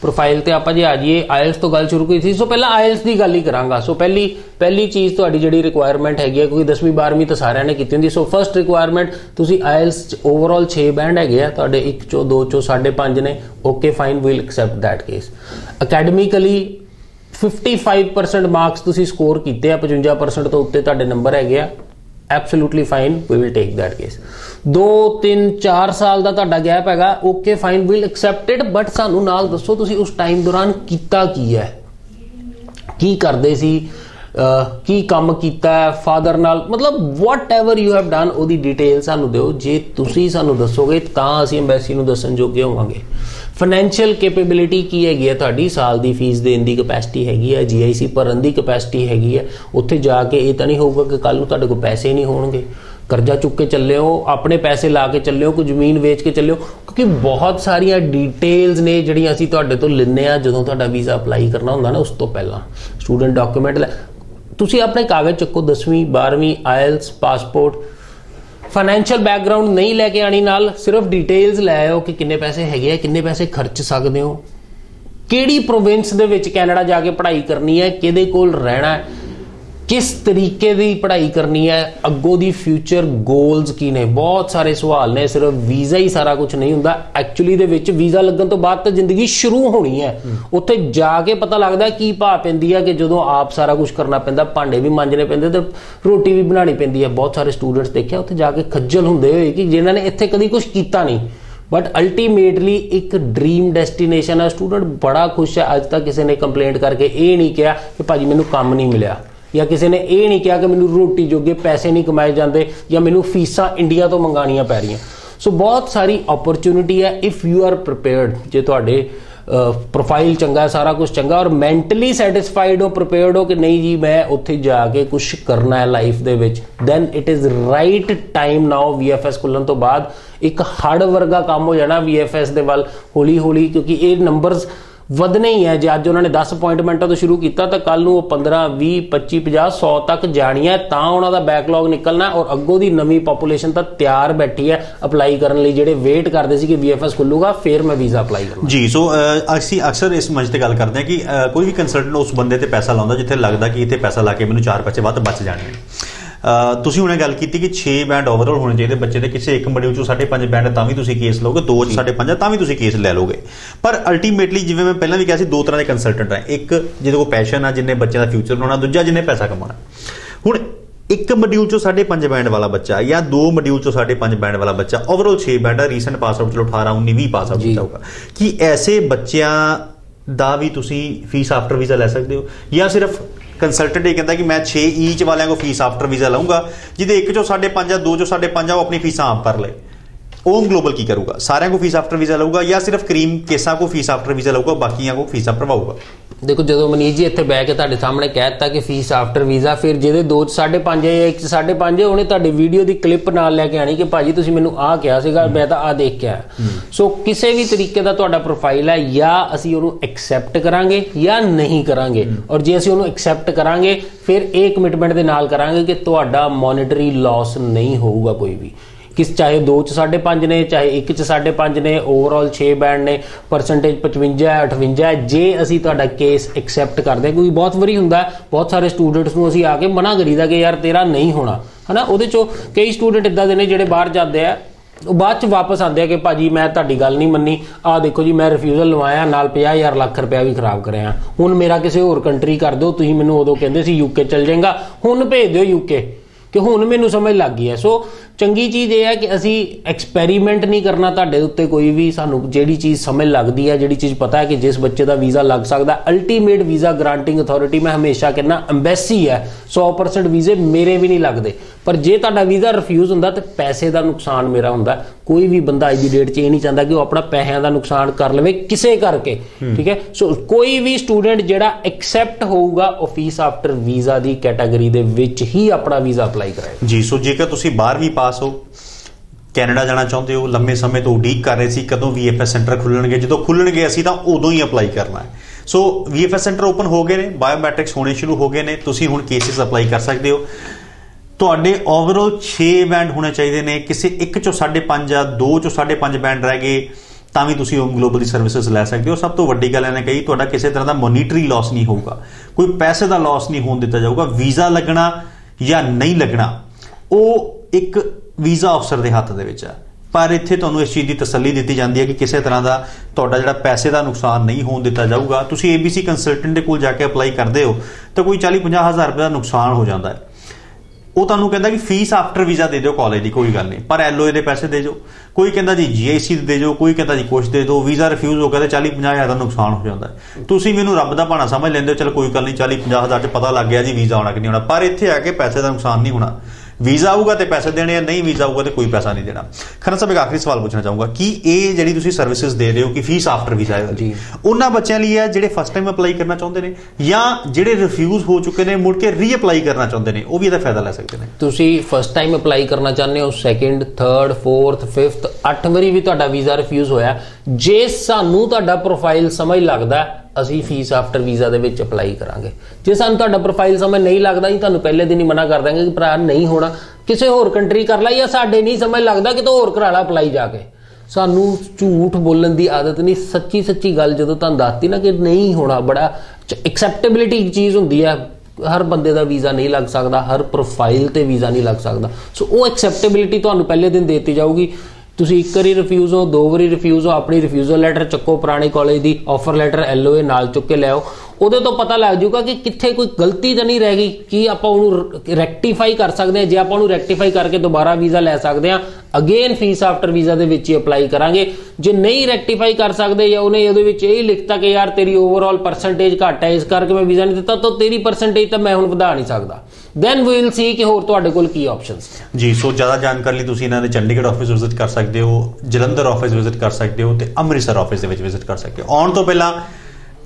ਪ੍ਰੋਫਾਈਲ ਤੇ ਆਪਾਂ ਜੇ ਆ ਜਾਈਏ ਆਇਲਸ ਤੋਂ ਗੱਲ ਸ਼ੁਰੂ ਕੀਤੀ ਸੀ। ਸੋ ਪਹਿਲਾਂ ਆਇਲਸ ਦੀ ਗੱਲ ਹੀ ਕਰਾਂਗਾ। ਸੋ ਪਹਿਲੀ ਪਹਿਲੀ ਚੀਜ਼ ਤੁਹਾਡੀ ਜਿਹੜੀ ਰਿਕੁਆਇਰਮੈਂਟ ਹੈਗੀ ਹੈ, ਕਿਉਂਕਿ 10ਵੀਂ 12ਵੀਂ ਤਾਂ ਸਾਰਿਆਂ ਨੇ ਕੀਤੀ ਹੁੰਦੀ ਸੋ ਫਰਸਟ ਰਿਕੁਆਇਰਮੈਂਟ ਤੁਸੀਂ ਆਇਲਸ ਚ ਓਵਰਆਲ 6 ਬੈਂਡ ਹੈਗੇ ਆ। ਤੁਹਾਡੇ 1 ਚੋਂ 2 ਚੋਂ 5.5 ਨੇ। Okay fine we'll accept that case academically 55% marks ਤੁਸੀਂ ਸਕੋਰ ਕੀਤੇ ਆ। 55% ਤੋਂ ਉੱਤੇ ਤੁਹਾਡੇ ਨੰਬਰ ਹੈਗੇ ਆ। Absolutely fine we will take that case 2 3 4 ਸਾਲ ਦਾ ਤੁਹਾਡਾ ਗੈਪ ਹੈਗਾ okay fine we'll accepted but ਸਾਨੂੰ ਨਾਲ ਦੱਸੋ ਤੁਸੀਂ ਉਸ ਟਾਈਮ ਦੌਰਾਨ ਕੀਤਾ ਕੀ ਹੈ? ਕੀ ਕਰਦੇ ਸੀ? ਕੀ ਕੰਮ ਕੀਤਾ ਫਾਦਰ ਨਾਲ, ਮਤਲਬ whatever you have done ਉਹਦੀ ਡਿਟੇਲ ਸਾਨੂੰ ਦਿਓ। ਜੇ ਤੁਸੀਂ ਸਾਨੂੰ ਦੱਸੋਗੇ, ਤਾਂ ਅਸੀਂ ਐਮਬੈਸੀ ਨੂੰ ਦੱਸਣ ਜੋਗੇ ਹੋਵਾਂਗੇ। ਫਾਈਨੈਂਸ਼ੀਅਲ ਕੈਪੇਬਿਲਿਟੀ ਕੀ ਹੈਗੀ ਹੈ ਤੁਹਾਡੀ ਸਾਲ ਦੀ ਫੀਸ ਦੇਣ ਦੀ ਕਪੈਸਿਟੀ ਹੈਗੀ ਹੈ ਜੀਆਈਸੀ ਭਰਨ ਦੀ ਕਪੈਸਿਟੀ ਹੈਗੀ ਹੈ ਉੱਥੇ ਜਾ ਕੇ ਇਹ ਤਾਂ ਨਹੀਂ ਹੋਊਗਾ ਕਿ ਕੱਲ ਨੂੰ ਤੁਹਾਡੇ ਕੋਲ ਪੈਸੇ ਨਹੀਂ ਹੋਣਗੇ। ਕਰਜ਼ਾ ਚੁੱਕ ਕੇ ਚੱਲਿਓ, ਆਪਣੇ ਪੈਸੇ ਲਾ ਕੇ ਚੱਲਿਓ, ਕੋਈ ਜ਼ਮੀਨ ਵੇਚ ਕੇ ਚੱਲਿਓ, ਕਿਉਂਕਿ ਬਹੁਤ ਸਾਰੀਆਂ ਡਿਟੇਲਸ ਨੇ ਜਿਹੜੀਆਂ ਅਸੀਂ ਤੁਹਾਡੇ ਤੋਂ ਲੈਂਦੇ ਆ, ਜਦੋਂ ਤੁਹਾਡਾ ਵੀਜ਼ਾ ਅਪਲਾਈ ਕਰਨਾ ਹੁੰਦਾ ਨਾ, ਉਸ ਤੋਂ ਪਹਿਲਾਂ। ਸਟੂਡੈਂਟ ਡਾਕੂਮੈਂਟ ਤੁਸੀਂ ਆਪਣੇ ਕਾਗਜ਼ ਚੱਕੋ 10ਵੀਂ 12ਵੀਂ ਆਇਲਸ ਪਾਸਪੋਰਟ ਫਾਈਨੈਂਸ਼ੀਅਲ ਬੈਕਗ੍ਰਾਉਂਡ ਨਹੀਂ ਲੈ ਕੇ ਆਣੀ ਨਾਲ ਸਿਰਫ ਡਿਟੇਲਸ ਲੈ ਆਓ ਕਿ ਕਿੰਨੇ ਪੈਸੇ ਹੈਗੇ ਆ, ਕਿੰਨੇ ਪੈਸੇ ਖਰਚ ਸਕਦੇ ਹੋ। ਕਿਹੜੀ ਪ੍ਰੋਵਿੰਸ ਦੇ ਵਿੱਚ ਕੈਨੇਡਾ ਜਾ ਕੇ ਪੜ੍ਹਾਈ ਕਰਨੀ ਹੈ, ਕਿਹਦੇ ਕੋਲ ਰਹਿਣਾ ਹੈ ਕਿਸ ਤਰੀਕੇ ਦੀ ਪੜ੍ਹਾਈ ਕਰਨੀ ਹੈ, ਅੱਗੋਂ ਦੀ ਫਿਊਚਰ ਗੋਲਸ ਕੀ ਨੇ? ਬਹੁਤ ਸਾਰੇ ਸਵਾਲ ਨੇ, ਸਿਰਫ ਵੀਜ਼ਾ ਹੀ ਸਾਰਾ ਕੁਝ ਨਹੀਂ ਹੁੰਦਾ। ਐਕਚੁਅਲੀ ਦੇ ਵਿੱਚ ਵੀਜ਼ਾ ਲੱਗਣ ਤੋਂ ਬਾਅਦ ਤਾਂ ਜ਼ਿੰਦਗੀ ਸ਼ੁਰੂ ਹੋਣੀ ਹੈ। ਉੱਥੇ ਜਾ ਕੇ ਪਤਾ ਲੱਗਦਾ ਕੀ ਭਾਅ ਪੈਂਦੀ ਹੈ ਕਿ ਜਦੋਂ ਆਪ ਸਾਰਾ ਕੁਝ ਕਰਨਾ ਪੈਂਦਾ, ਭਾਂਡੇ ਵੀ ਮਾਂਜਣੇ ਪੈਂਦੇ ਤੇ ਰੋਟੀ ਵੀ ਬਣਾਉਣੀ ਪੈਂਦੀ ਹੈ। ਬਹੁਤ ਸਾਰੇ ਸਟੂਡੈਂਟਸ ਦੇਖਿਆ, ਉੱਥੇ ਜਾ ਕੇ ਖੱਜਲ ਹੁੰਦੇ ਹੋਏ ਕਿ ਜਿਨ੍ਹਾਂ ਨੇ ਇੱਥੇ ਕਦੀ ਕੁਝ ਕੀਤਾ ਨਹੀਂ। ਬਟ ਅਲਟੀਮੇਟਲੀ ਇੱਕ ਡ੍ਰੀਮ ਡੈਸਟੀਨੇਸ਼ਨ ਹੈ। ਸਟੂਡੈਂਟ ਬੜਾ ਖੁਸ਼ ਹੈ, ਅੱਜ ਤੱਕ ਕਿਸੇ ਨੇ ਕੰਪਲੇਂਟ ਕਰਕੇ ਇਹ ਨਹੀਂ ਕਿਹਾ ਕਿ ਭਾਜੀ ਮੈਨੂੰ ਕੰਮ ਨਹੀਂ ਮਿਲਿਆ। ਜਾਂ ਕਿਸੇ ਨੇ ਇਹ ਨਹੀਂ ਕਿਹਾ ਕਿ ਮੈਨੂੰ ਰੋਟੀ ਜੋਗੇ ਪੈਸੇ ਨਹੀਂ ਕਮਾਏ ਜਾਂਦੇ ਜਾਂ ਮੈਨੂੰ ਫੀਸਾਂ ਇੰਡੀਆ ਤੋਂ ਮੰਗਾਣੀਆਂ ਪੈ ਰਹੀਆਂ। ਸੋ ਬਹੁਤ ਸਾਰੀ ਓਪਰਚੁਨਿਟੀ ਹੈ ਇਫ ਯੂ ਆਰ ਪ੍ਰੀਪੇਅਰਡ ਜੇ ਤੁਹਾਡੇ ਪ੍ਰੋਫਾਈਲ ਚੰਗਾ ਹੈ, ਸਾਰਾ ਕੁਝ ਚੰਗਾ ਔਰ ਮੈਂਟਲੀ ਸੈਟੀਸਫਾਈਡ ਹੋ ਪ੍ਰੀਪੇਅਰਡ ਹੋ ਕਿ ਨਹੀਂ ਜੀ, ਮੈਂ ਉੱਥੇ ਜਾ ਕੇ ਕੁਝ ਕਰਨਾ ਹੈ ਲਾਈਫ ਦੇ ਵਿੱਚ then it is right time now VFS ਖੁੱਲਣ ਤੋਂ ਬਾਅਦ ਇੱਕ ਹਾਰਡ ਵਰਗਾ ਕੰਮ ਹੋ ਜਾਣਾ ਵੀਐਫਐਸ ਦੇ ਵੱਲ ਹੌਲੀ ਹੌਲੀ ਕਿਉਂਕਿ ਇਹ ਨੰਬਰਸ ਵਧਨੇ ਹੀ ਹੈ। ਜੇ ਅੱਜ ਉਹਨਾਂ ਨੇ 10 ਅਪਾਇੰਟਮੈਂਟਾਂ ਤੋਂ ਸ਼ੁਰੂ ਕੀਤਾ ਤਾਂ ਕੱਲ ਨੂੰ ਉਹ 15 20 25 50 100 ਤੱਕ ਜਾਣੀ ਹੈ। ਤਾਂ ਉਹਨਾਂ ਦਾ ਬੈਕਲੌਗ ਨਿਕਲਣਾ ਔਰ ਅੱਗੋਂ ਦੀ ਨਵੀਂ ਪੋਪੂਲੇਸ਼ਨ ਤਾਂ ਤਿਆਰ ਬੈਠੀ ਹੈ ਅਪਲਾਈ ਕਰਨ ਲਈ। ਜਿਹੜੇ ਵੇਟ ਕਰਦੇ ਸੀ ਕਿ VFS ਖੁੱਲੂਗਾ, ਫਿਰ ਮੈਂ ਵੀਜ਼ਾ ਅਪਲਾਈ ਕਰਾਂਗਾ। ਜੀ ਸੋ ਅਸੀਂ ਅਕਸਰ ਇਸ ਮੰਚ ਤੇ ਗੱਲ ਕਰਦੇ ਹਾਂ ਕਿ ਕੋਈ ਵੀ ਕੰਸਲਟੈਂਟ ਉਸ ਬੰਦੇ ਤੇ ਪੈਸਾ ਲਾਉਂਦਾ ਜਿੱਥੇ ਲੱਗਦਾ ਕਿ ਇੱਥੇ ਪੈਸਾ ਲਾ ਕੇ ਮੈਨੂੰ ਚਾਰ ਪੈਸੇ ਵੱਧ ਬਚ ਜਾਣਗੇ। ਤੁਸੀਂ ਹੁਣੇ ਗੱਲ ਕੀਤੀ ਕਿ 6 ਬੈਂਡ ਓਵਰਆਲ ਹੋਣੇ ਚਾਹੀਦੇ ਬੱਚੇ ਦੇ ਕਿਸੇ ਇੱਕ ਮੋਡਿਊਲ ਚੋਂ 5.5 ਬੈਂਡ ਤਾਂ ਵੀ ਤੁਸੀਂ ਕੇਸ ਲਓਗੇ ਦੋ ਚ 5.5 ਤਾਂ ਵੀ ਤੁਸੀਂ ਕੇਸ ਲੈ ਲੋਗੇ ਪਰ ਅਲਟੀਮੇਟਲੀ ਜਿਵੇਂ ਮੈਂ ਪਹਿਲਾਂ ਵੀ ਕਿਹਾ ਸੀ ਦੋ ਤਰ੍ਹਾਂ ਦੇ ਕੰਸਲਟੈਂਟ ਹੈ ਇੱਕ ਜਿਹਦੇ ਕੋਲ ਪੈਸ਼ਨ ਆ ਜਿੰਨੇ ਬੱਚੇ ਦਾ ਫਿਊਚਰ ਬਣਾਉਣਾ ਦੂਜਾ ਜਿਹਨੇ ਪੈਸਾ ਕਮਾਉਣਾ। ਹੁਣ ਇੱਕ ਮੋਡਿਊਲ ਚੋਂ 5.5 ਬੈਂਡ ਵਾਲਾ ਬੱਚਾ ਜਾਂ ਦੋ ਮੋਡਿਊਲ ਚੋਂ 5.5 ਬੈਂਡ ਵਾਲਾ ਬੱਚਾ ਓਵਰਆਲ 6 ਬੈਂਡ ਆ ਰੀਸੈਂਟ ਪਾਸ ਆਊਟ ਚਲੋ 18 19 20 ਪਾਸ ਆਊਟ। ਜਾਊਗਾ ਕਿ ਐਸੇ ਬੱਚਿਆਂ ਦਾ ਵੀ ਤੁਸੀਂ ਫੀਸ ਆਫਟਰ ਵੀਜ਼ਾ ਲੈ ਸਕਦੇ ਹੋ? ਜਾਂ ਸਿਰਫ ਕੰਸਲਟੈਂਟ ਇਹ ਕਹਿੰਦਾ ਕਿ ਮੈਂ 6 ਈਚ ਵਾਲਿਆਂ ਕੋ ਫੀਸ ਆਫਟਰ ਵੀਜ਼ਾ ਲਾਉਂਗਾ ਜਿਹਦੇ ਇੱਕ ਚੋਂ 5.5 ਆ, ਦੋ ਚੋਂ 5.5 ਆ, ਉਹ ਆਪਣੀ ਫੀਸਾਂ ਆਪ ਭਰ ਲਏ। ਓਮ ਗਲੋਬਲ ਕੀ ਕਰੂਗਾ? ਸਾਰਿਆਂ ਕੋ ਫੀਸ ਆਫਟਰ ਵੀਜ਼ਾ ਲਊਗਾ ਜਾਂ ਸਿਰਫ ਕਰੀਮ ਕੇਸਾਂ ਕੋ ਫੀਸ ਆਫਟਰ ਵੀਜ਼ਾ ਲਊਗਾ ਬਾਕੀਆਂ ਕੋ ਫੀਸਾਂ ਭਰਵਾਊਗਾ ਦੇਖੋ ਜਦੋਂ ਮਨੀਸ਼ ਜੀ ਇੱਥੇ ਬਹਿ ਕੇ ਤੁਹਾਡੇ ਸਾਹਮਣੇ ਕਹਿ ਦਿੱਤਾ ਕਿ ਫੀਸ ਆਫਟਰ ਵੀਜ਼ਾ ਫਿਰ ਜਿਹਦੇ 2 ਚ 5.5 ਹੈ ਜਾਂ 1 ਚ 5.5 ਹੈ ਉਹਨੇ ਤੁਹਾਡੀ ਵੀਡੀਓ ਦੀ ਕਲਿੱਪ ਨਾਲ ਲੈ ਕੇ ਆਣੀ ਕਿ ਭਾਜੀ ਤੁਸੀਂ ਮੈਨੂੰ ਆਹ ਕਿਹਾ ਸੀਗਾ ਮੈਂ ਤਾਂ ਆਹ ਦੇਖ ਕੇ ਆਇਆ। ਸੋ ਕਿਸੇ ਵੀ ਤਰੀਕੇ ਦਾ ਤੁਹਾਡਾ ਪ੍ਰੋਫਾਈਲ ਹੈ ਜਾਂ ਅਸੀਂ ਉਹਨੂੰ ਐਕਸੈਪਟ ਕਰਾਂਗੇ ਜਾਂ ਨਹੀਂ ਕਰਾਂਗੇ। ਔਰ ਜੇ ਅਸੀਂ ਉਹਨੂੰ ਐਕਸੈਪਟ ਕਰਾਂਗੇ ਫਿਰ ਇਹ ਕਮਿਟਮੈਂਟ ਦੇ ਨਾਲ ਕਰਾਂਗੇ ਕਿ ਤੁਹਾਡਾ ਮੋਨਿਟਰੀ ਲਾਸ ਨਹੀਂ ਹੋਊਗਾ ਕੋਈ ਵੀ। ਕਿਸ ਚਾਹੇ 2 ਚ 5.5 ਨੇ ਚਾਹੇ 1 ਚ 5.5 ਨੇ ਓਵਰਆਲ 6 ਬੈਂਡ ਨੇ ਪਰਸੈਂਟੇਜ 55 ਹੈ 58 ਹੈ ਜੇ ਅਸੀਂ ਤੁਹਾਡਾ ਕੇਸ ਐਕਸੈਪਟ ਕਰਦੇ ਹਾਂ, ਕਿਉਂਕਿ ਬਹੁਤ ਵਾਰੀ ਹੁੰਦਾ ਬਹੁਤ ਸਾਰੇ ਸਟੂਡੈਂਟਸ ਨੂੰ ਅਸੀਂ ਆ ਕੇ ਮਨਾ ਕਰੀਦਾ ਕਿ ਯਾਰ ਤੇਰਾ ਨਹੀਂ ਹੋਣਾ। ਹਨਾ? ਉਹਦੇ ਚੋਂ ਕਈ ਸਟੂਡੈਂਟ ਇਦਾਂ ਦੇ ਨੇ ਜਿਹੜੇ ਬਾਹਰ ਜਾਂਦੇ ਆ ਉਹ ਬਾਅਦ ਚ ਵਾਪਸ ਆਉਂਦੇ ਆ ਕਿ ਭਾਜੀ ਮੈਂ ਤੁਹਾਡੀ ਗੱਲ ਨਹੀਂ ਮੰਨੀ ਆਹ ਦੇਖੋ ਜੀ ਮੈਂ ਰਿਫਿਊਜ਼ਲ ਲਵਾਇਆ ਨਾਲ 50000 ਲੱਖ ਰੁਪਇਆ ਵੀ ਖਰਾਬ ਕਰਿਆ। ਹੁਣ ਮੇਰਾ ਕਿਸੇ ਹੋਰ ਕੰਟਰੀ ਕਰ ਦਿਓ ਤੁਸੀਂ ਮੈਨੂੰ ਉਦੋਂ ਕਹਿੰਦੇ ਸੀ ਯੂਕੇ ਚਲ ਜਾਏਗਾ ਹੁਣ ਭੇਜ ਦਿਓ ਯੂਕੇ ਕਿ ਹੁਣ ਮੈਨੂੰ ਸਮਝ ਲੱਗ ਗਈ ਹੈ। ਸੋ ਚੰਗੀ ਚੀਜ਼ ਇਹ ਹੈ ਕਿ ਅਸੀਂ ਐਕਸਪੈਰੀਮੈਂਟ ਨਹੀਂ ਕਰਨਾ ਤੁਹਾਡੇ ਉੱਤੇ ਕੋਈ ਵੀ ਸਾਨੂੰ ਜਿਹੜੀ ਚੀਜ਼ ਸਮਝ ਲੱਗਦੀ ਹੈ ਜਿਹੜੀ ਚੀਜ਼ ਪਤਾ ਹੈ ਕਿ ਜਿਸ ਬੱਚੇ ਦਾ ਵੀਜ਼ਾ ਲੱਗ ਸਕਦਾ ਅਲਟੀਮੇਟ ਵੀਜ਼ਾ ਗ੍ਰਾਂਟਿੰਗ ਅਥਾਰਟੀ ਮੈਂ ਹਮੇਸ਼ਾ ਕਹਿੰਦਾ ਐਮਬੈਸੀ ਹੈ 100% ਵੀਜ਼ੇ ਮੇਰੇ ਵੀ ਨਹੀਂ ਲੱਗਦੇ। ਪਰ ਜੇ ਤੁਹਾਡਾ ਵੀਜ਼ਾ ਰਿਫਿਊਜ਼ ਹੁੰਦਾ ਤੇ ਪੈਸੇ ਦਾ ਨੁਕਸਾਨ ਮੇਰਾ ਹੁੰਦਾ। ਕੋਈ ਵੀ ਬੰਦਾ ਅੱਜ ਦੀ ਡੇਟ 'ਚ ਇਹ ਨਹੀਂ ਚਾਹੁੰਦਾ ਕਿ ਉਹ ਆਪਣਾ ਪੈਸਿਆਂ ਦਾ ਨੁਕਸਾਨ ਕਰ ਲਵੇ ਕਿਸੇ ਕਰਕੇ ਠੀਕ ਹੈ? ਸੋ ਕੋਈ ਵੀ ਸਟੂਡੈਂਟ ਜਿਹੜਾ ਐਕਸੈਪਟ ਹੋਊਗਾ ਉਹ ਫੀਸ ਆਫਟਰ ਵੀਜ਼ਾ ਦੀ ਕੈਟਾਗਰੀ ਦੇ ਵਿੱਚ ਹੀ ਆਪਣਾ ਵੀਜ਼ਾ ਅਪਲਾਈ ਕਰਾਏਗਾ। ਜੀ ਸੋ ਜੇਕਰ ਤੁਸੀਂ 12ਵੀਂ ਪਾਸ ਹੋ, ਕੈਨੇਡਾ ਜਾਣਾ ਚਾਹੁੰਦੇ ਹੋ, ਲੰਮੇ ਸਮੇਂ ਤੋਂ ਉਡੀਕ ਕਰ ਰਹੇ ਸੀ, ਕਦੋਂ ਵੀਐਫਐਸ ਸੈਂਟਰ ਖੁੱਲਣਗੇ, ਜਦੋਂ ਖੁੱਲਣਗੇ ਅਸੀਂ ਤਾਂ ਉਦੋਂ ਹੀ ਅਪਲਾਈ ਕਰਨਾ ਹੈ। ਸੋ ਵੀਐਫਐਸ ਸੈਂਟਰ ਓਪਨ ਹੋ ਗਏ ਨੇ, ਬਾਇਓਮੈਟ੍ਰਿਕਸ ਹੋਣੇ ਸ਼ੁਰੂ ਹੋ ਗਏ ਨੇ, ਤੁਸੀਂ ਹੁਣ ਕੇਸਿਸ ਅਪਲਾਈ ਕਰ ਸਕਦੇ ਹੋ। ਤੁਹਾਡੇ ਓਵਰਆਲ 6 ਬੈਂਡ ਹੋਣੇ ਚਾਹੀਦੇ ਨੇ, ਕਿਸੇ ਇੱਕ ਚੋਂ 5.5 ਜਾਂ ਦੋ ਚੋਂ 5.5 ਬੈਂਡ ਰਹਿ ਗਏ, ਤਾਂ ਵੀ ਤੁਸੀਂ ਹੋਮ ਗਲੋਬਲ ਦੀ ਸਰਵਿਸਿਜ਼ ਲੈ ਸਕਦੇ ਹੋ। ਸਭ ਤੋਂ ਵੱਡੀ ਗੱਲ ਇਹਨੇ ਕਹੀ, ਤੁਹਾਡਾ ਕਿਸੇ ਤਰ੍ਹਾਂ ਦਾ ਮੋਨੀਟਰੀ ਲਾਸ ਨਹੀਂ ਹੋਊਗਾ। ਕੋਈ ਪੈਸੇ ਦਾ ਲਾਸ ਨਹੀਂ ਹੋਣ ਦਿੱਤਾ ਜਾਊਗਾ, ਵੀਜ਼ਾ ਲੱਗਣਾ ਜਾਂ ਨਹੀਂ ਲੱਗਣਾ, ਉਹ ਇੱਕ ਵੀਜ਼ਾ ਅਫਸਰ ਦੇ ਹੱਥ ਦੇ ਵਿੱਚ ਹੈ। ਪਰ ਇੱਥੇ ਤੁਹਾਨੂੰ ਇਸ ਚੀਜ਼ ਦੀ ਤਸੱਲੀ ਦਿੱਤੀ ਜਾਂਦੀ ਹੈ ਕਿ ਕਿਸੇ ਤਰ੍ਹਾਂ ਦਾ ਤੁਹਾਡਾ ਜਿਹੜਾ ਪੈਸੇ ਦਾ ਨੁਕਸਾਨ ਨਹੀਂ ਹੋਣ ਦਿੱਤਾ ਜਾਊਗਾ। ਤੁਸੀਂ ABC ਕੰਸਲਟੈਂਟ ਦੇ ਕੋਲ ਜਾ ਕੇ ਅਪਲਾਈ ਕਰਦੇ ਹੋ, ਤਾਂ ਕੋਈ 40 50 ਹਜ਼ਾਰ ਰੁਪਏ ਦਾ ਨੁਕਸਾਨ ਹੋ ਜਾਂਦਾ ਹੈ। ਉਹ ਤੁਹਾਨੂੰ ਕਹਿੰਦਾ ਕਿ ਫੀਸ ਆਫਟਰ ਵੀਜ਼ਾ ਦੇ ਦਿਓ ਕਾਲਜ ਦੀ, ਕੋਈ ਗੱਲ ਨਹੀਂ। ਪਰ ਐਲਓਏ ਦੇ ਪੈਸੇ ਦੇ ਦਿਓ। ਕੋਈ ਕਹਿੰਦਾ ਜੀ ਜੀਆਈਸੀ ਦੇ ਦਿਓ, ਕੋਈ ਕਹਿੰਦਾ ਜੀ ਕੁਛ ਦੇ ਦਿਓ, ਵੀਜ਼ਾ ਰਿਫਿਊਜ਼ ਹੋ ਗਿਆ ਤੇ 40 50 ਹਜ਼ਾਰ ਦਾ ਨੁਕਸਾਨ ਹੋ ਜਾਂਦਾ ਤੁਸੀਂ ਮੈਨੂੰ ਰੱਬ ਦਾ ਭਾਣਾ ਸਮਝ ਲੈਂਦੇ ਹੋ, ਚਲ ਕੋਈ ਗੱਲ ਨਹੀਂ 40 50 ਹਜ਼ਾਰ ਚ ਪਤਾ ਲੱਗ ਗਿਆ ਜੀ ਵੀਜ਼ਾ ਆਉਣਾ ਕਿ ਨਹੀਂ ਆਉਣਾ। ਪਰ ਇੱਥੇ ਆ ਕੇ ਪੈਸੇ ਦਾ ਨੁਕਸਾਨ ਨਹੀਂ ਹੋਣਾ। ਵੀਜ਼ਾ ਆਊਗਾ ਤੇ ਪੈਸੇ ਦੇਣੇ ਆ ਨਹੀਂ ਵੀਜ਼ਾ ਆਊਗਾ ਤੇ ਕੋਈ ਪੈਸਾ ਨਹੀਂ ਦੇਣਾ। ਖੰਨਾ ਸਾਹਿਬ ਇੱਕ ਆਖਰੀ ਸਵਾਲ ਪੁੱਛਣਾ ਚਾਹੂੰਗਾ ਕਿ ਇਹ ਜਿਹੜੀ ਤੁਸੀਂ ਸਰਵਿਸਿਜ਼ ਦੇ ਰਹੇ ਹੋ ਕਿ ਫੀਸ ਆਫਟਰ ਵੀਜ਼ਾ ਹੈ ਜੀ। ਉਹਨਾਂ ਬੱਚਿਆਂ ਲਈ ਹੈ ਜਿਹੜੇ ਫਸਟ ਟਾਈਮ ਅਪਲਾਈ ਕਰਨਾ ਚਾਹੁੰਦੇ ਨੇ ਜਾਂ ਜਿਹੜੇ ਰਿਫਿਊਜ਼ ਹੋ ਚੁੱਕੇ ਨੇ ਮੁੜ ਕੇ ਰੀਅਪਲਾਈ ਕਰਨਾ ਚਾਹੁੰਦੇ ਨੇ? ਉਹ ਵੀ ਇਹਦਾ ਫਾਇਦਾ ਲੈ ਸਕਦੇ ਨੇ। ਤੁਸੀਂ ਫਸਟ ਟਾਈਮ ਅਪਲਾਈ ਕਰਨਾ ਚਾਹੁੰਦੇ ਹੋ ਸੈਕਿੰਡ ਥਰਡ ਫੋਰਥ ਫਿਫਥ 8 ਵਾਰੀ ਵੀ ਤੁਹਾਡਾ ਵੀਜ਼ਾ ਰਿਫਿਊਜ਼ ਹੋਇਆ। ਜੇ ਸਾਨੂੰ ਤੁਹਾਡਾ ਪ੍ਰੋਫਾਈਲ ਸਮਝ ਲੱਗਦਾ ਅਸੀਂ ਫੀਸ ਆਫਟਰ ਵੀਜ਼ਾ ਦੇ ਵਿੱਚ ਅਪਲਾਈ ਕਰਾਂਗੇ। ਜੇ ਸਾਨੂੰ ਤੁਹਾਡਾ ਪ੍ਰੋਫਾਈਲ ਸਮਝ ਨਹੀਂ ਲੱਗਦਾ ਜੀ ਤੁਹਾਨੂੰ ਪਹਿਲੇ ਦਿਨ ਹੀ ਮਨਾ ਕਰ ਦਾਂਗੇ ਕਿ ਭਰਾ ਨਹੀਂ ਹੋਣਾ। ਕਿਸੇ ਹੋਰ ਕੰਟਰੀ ਕਰ ਲੈ ਜਾਂ ਸਾਡੇ ਨਹੀਂ ਸਮਝ ਲੱਗਦਾ ਕਿ ਤੂੰ ਹੋਰ ਕਰਾ ਲਾ ਅਪਲਾਈ ਜਾ ਕੇ। ਸਾਨੂੰ ਝੂਠ ਬੋਲਣ ਦੀ ਆਦਤ ਨਹੀਂ। ਸੱਚੀ ਸੱਚੀ ਗੱਲ ਜਦੋਂ ਤੁਹਾਨੂੰ ਦੱਸਤੀ ਨਾ ਕਿ ਨਹੀਂ ਹੋਣਾ, ਬੜਾ ਐਕਸੈਪਟੇਬਿਲਿਟੀ ਇੱਕ ਚੀਜ਼ ਹੁੰਦੀ ਹੈ। ਹਰ ਬੰਦੇ ਦਾ ਵੀਜ਼ਾ ਨਹੀਂ ਲੱਗ ਸਕਦਾ, ਹਰ ਪ੍ਰੋਫਾਈਲ ਤੇ ਵੀਜ਼ਾ ਨਹੀਂ ਲੱਗ ਸਕਦਾ। ਸੋ ਉਹ ਐਕਸੈਪਟੇਬਿਲਿਟੀ ਤੁਹਾਨੂੰ ਪਹਿਲੇ ਦਿਨ ਦਿੱਤੀ ਜਾਊਗੀ। ਤੁਸੀਂ ਇੱਕ ਵਾਰੀ ਰਿਫਿਊਜ਼ ਹੋ, ਦੋ ਵਾਰੀ ਰਿਫਿਊਜ਼ ਹੋ, ਆਪਣੀ ਰਿਫਿਊਜ਼ਲ ਲੈਟਰ ਚੱਕੋ ਪੁਰਾਣੇ ਕਾਲਜ ਦੀ ਆਫਰ ਲੈਟਰ ਐਲਓਏ ਨਾਲ ਚੁੱਕ ਕੇ ਲਿਆਓ ਉਹਦੇ ਤੋਂ ਪਤਾ ਲੱਗ ਜਾਊਗਾ ਕਿ ਕਿੱਥੇ ਕੋਈ ਗਲਤੀ ਤਾਂ ਨਹੀਂ ਰਹਿ ਗਈ, ਕੀ ਆਪਾਂ ਉਹਨੂੰ ਰੈਕਟੀਫਾਈ ਕਰ ਸਕਦੇ ਹਾਂ। ਜੇ ਆਪਾਂ ਉਹਨੂੰ ਰੈਕਟੀਫਾਈ ਕਰਕੇ ਦੁਬਾਰਾ ਵੀਜ਼ਾ ਲੈ ਸਕਦੇ ਹਾਂ ਅਗੇਨ ਫੀਸ ਆਫਟਰ ਵੀਜ਼ਾ ਦੇ ਵਿੱਚ ਹੀ ਅਪਲਾਈ ਕਰਾਂਗੇ। ਜੇ ਨਹੀਂ ਰੈਕਟੀਫਾਈ ਕਰ ਸਕਦੇ ਜਾਂ ਉਹਨੇ ਉਹਦੇ ਵਿੱਚ ਇਹ ਲਿਖਤਾ ਕਿ ਯਾਰ ਤੇਰੀ ਓਵਰਆਲ ਪਰਸੈਂਟੇਜ ਘੱਟ ਹੈ, ਇਸ ਕਰਕੇ ਮੈਂ ਵੀਜ਼ਾ ਨਹੀਂ ਦਿੱਤਾ, ਤਾਂ ਤੇਰੀ ਪਰਸੈਂਟੇਜ ਤਾਂ ਮੈਂ ਹੁਣ ਵਧਾ ਨਹੀਂ ਸਕਦਾ। ਦੈਨ ਵੀ ਵਿਲ ਸੀ ਕਿ ਹੋਰ ਤੁਹਾਡੇ ਕੋਲ ਕੀ ਆਪਸ਼ਨਸ ਜੀ, ਸੋ ਜ਼ਿਆਦਾ ਜਾਣਕਾਰੀ ਲਈ ਤੁਸੀਂ ਇਹਨਾਂ ਦੇ ਚੰਡੀਗੜ੍ਹ ਆਫਿਸ ਵਿਜ਼ਿਟ ਕਰ ਸਕਦੇ ਹੋ, ਜਲੰਧਰ ਆਫਿਸ ਵਿਜ਼ਿਟ ਕਰ ਸਕਦੇ ਹੋ ਤੇ ਅੰਮ੍ਰਿਤਸਰ ਆਫਿਸ ਦੇ ਵਿੱਚ ਵਿਜ਼ਿਟ ਕਰ ਸਕਦੇ ਹੋ। ਆਉਣ ਤੋਂ ਪਹਿਲਾਂ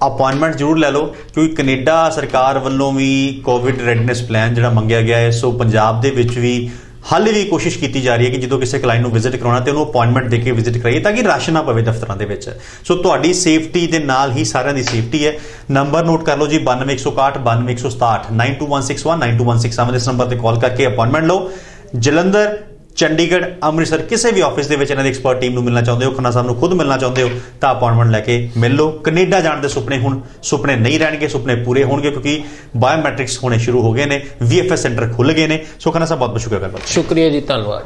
ਅਪਾਇੰਟਮੈਂਟ ਜ਼ਰੂਰ ਲੈ ਲਓ, ਕਿਉਂਕਿ ਕੈਨੇਡਾ ਸਰਕਾਰ ਵੱਲੋਂ ਵੀ ਕੋਵਿਡ ਰੈਡਨੈਸ ਪਲਾਨ ਜਿਹੜਾ ਮੰਗਿਆ ਗਿਆ ਹੈ, ਸੋ ਪੰਜਾਬ ਦੇ ਵਿੱਚ ਵੀ ਹਾਲੇ ਵੀ ਕੋਸ਼ਿਸ਼ ਕੀਤੀ ਜਾ ਰਹੀ ਹੈ ਕਿ ਜਦੋਂ ਕਿਸੇ ਕਲਾਇੰਟ ਨੂੰ ਵਿਜ਼ਿਟ ਕਰਾਉਣਾ ਤੇ ਉਹਨੂੰ ਅਪਾਇੰਟਮੈਂਟ ਦੇ ਕੇ ਵਿਜ਼ਿਟ ਕਰਾਈਏ ਤਾਂ ਕਿ ਰਸ਼ ਨਾ ਪਵੇ ਦਫ਼ਤਰਾਂ ਦੇ ਵਿੱਚ। ਸੋ ਤੁਹਾਡੀ ਸੇਫਟੀ ਦੇ ਨਾਲ ਹੀ ਸਾਰਿਆਂ ਦੀ ਸੇਫਟੀ ਹੈ। ਨੰਬਰ ਨੋਟ ਕਰ ਲਓ ਜੀ 92161 92167 92161 92167 ਇਸ ਨੰਬਰ ਤੇ ਕਾਲ ਕਰਕੇ ਅਪਾਇੰਟਮੈਂਟ ਲਓ। ਜਲੰਧਰ ਚੰਡੀਗੜ੍ਹ, ਅੰਮ੍ਰਿਤਸਰ ਕਿਸੇ ਵੀ ਆਫਿਸ ਦੇ ਵਿੱਚ ਇਹਨਾਂ ਦੀ ਐਕਸਪਰਟ ਟੀਮ ਨੂੰ ਮਿਲਣਾ ਚਾਹੁੰਦੇ ਹੋ, ਖੰਨਾ ਸਾਹਿਬ ਨੂੰ ਖੁਦ ਮਿਲਣਾ ਚਾਹੁੰਦੇ ਹੋ, ਤਾਂ ਅਪਾਇੰਟਮੈਂਟ ਲੈ ਕੇ ਮਿਲ ਲਓ। ਕੈਨੇਡਾ ਜਾਣ ਦੇ ਸੁਪਨੇ ਹੁਣ ਸੁਪਨੇ ਨਹੀਂ ਰਹਿਣਗੇ, ਸੁਪਨੇ ਪੂਰੇ ਹੋਣਗੇ ਕਿਉਂਕਿ ਬਾਇਓਮੈਟ੍ਰਿਕਸ ਹੋਣੇ ਸ਼ੁਰੂ ਹੋ ਗਏ ਨੇ ਵੀਐਫਐਸ ਸੈਂਟਰ ਖੁੱਲ ਗਏ ਨੇ। ਸੋ ਖੰਨਾ ਸਾਹਿਬ ਬਹੁਤ ਬਹੁਤ ਸ਼ੁਕਰੀਆ ਕਰਦਾ ਸ਼ੁਕਰੀਆ ਜੀ, ਧੰਨਵਾਦ।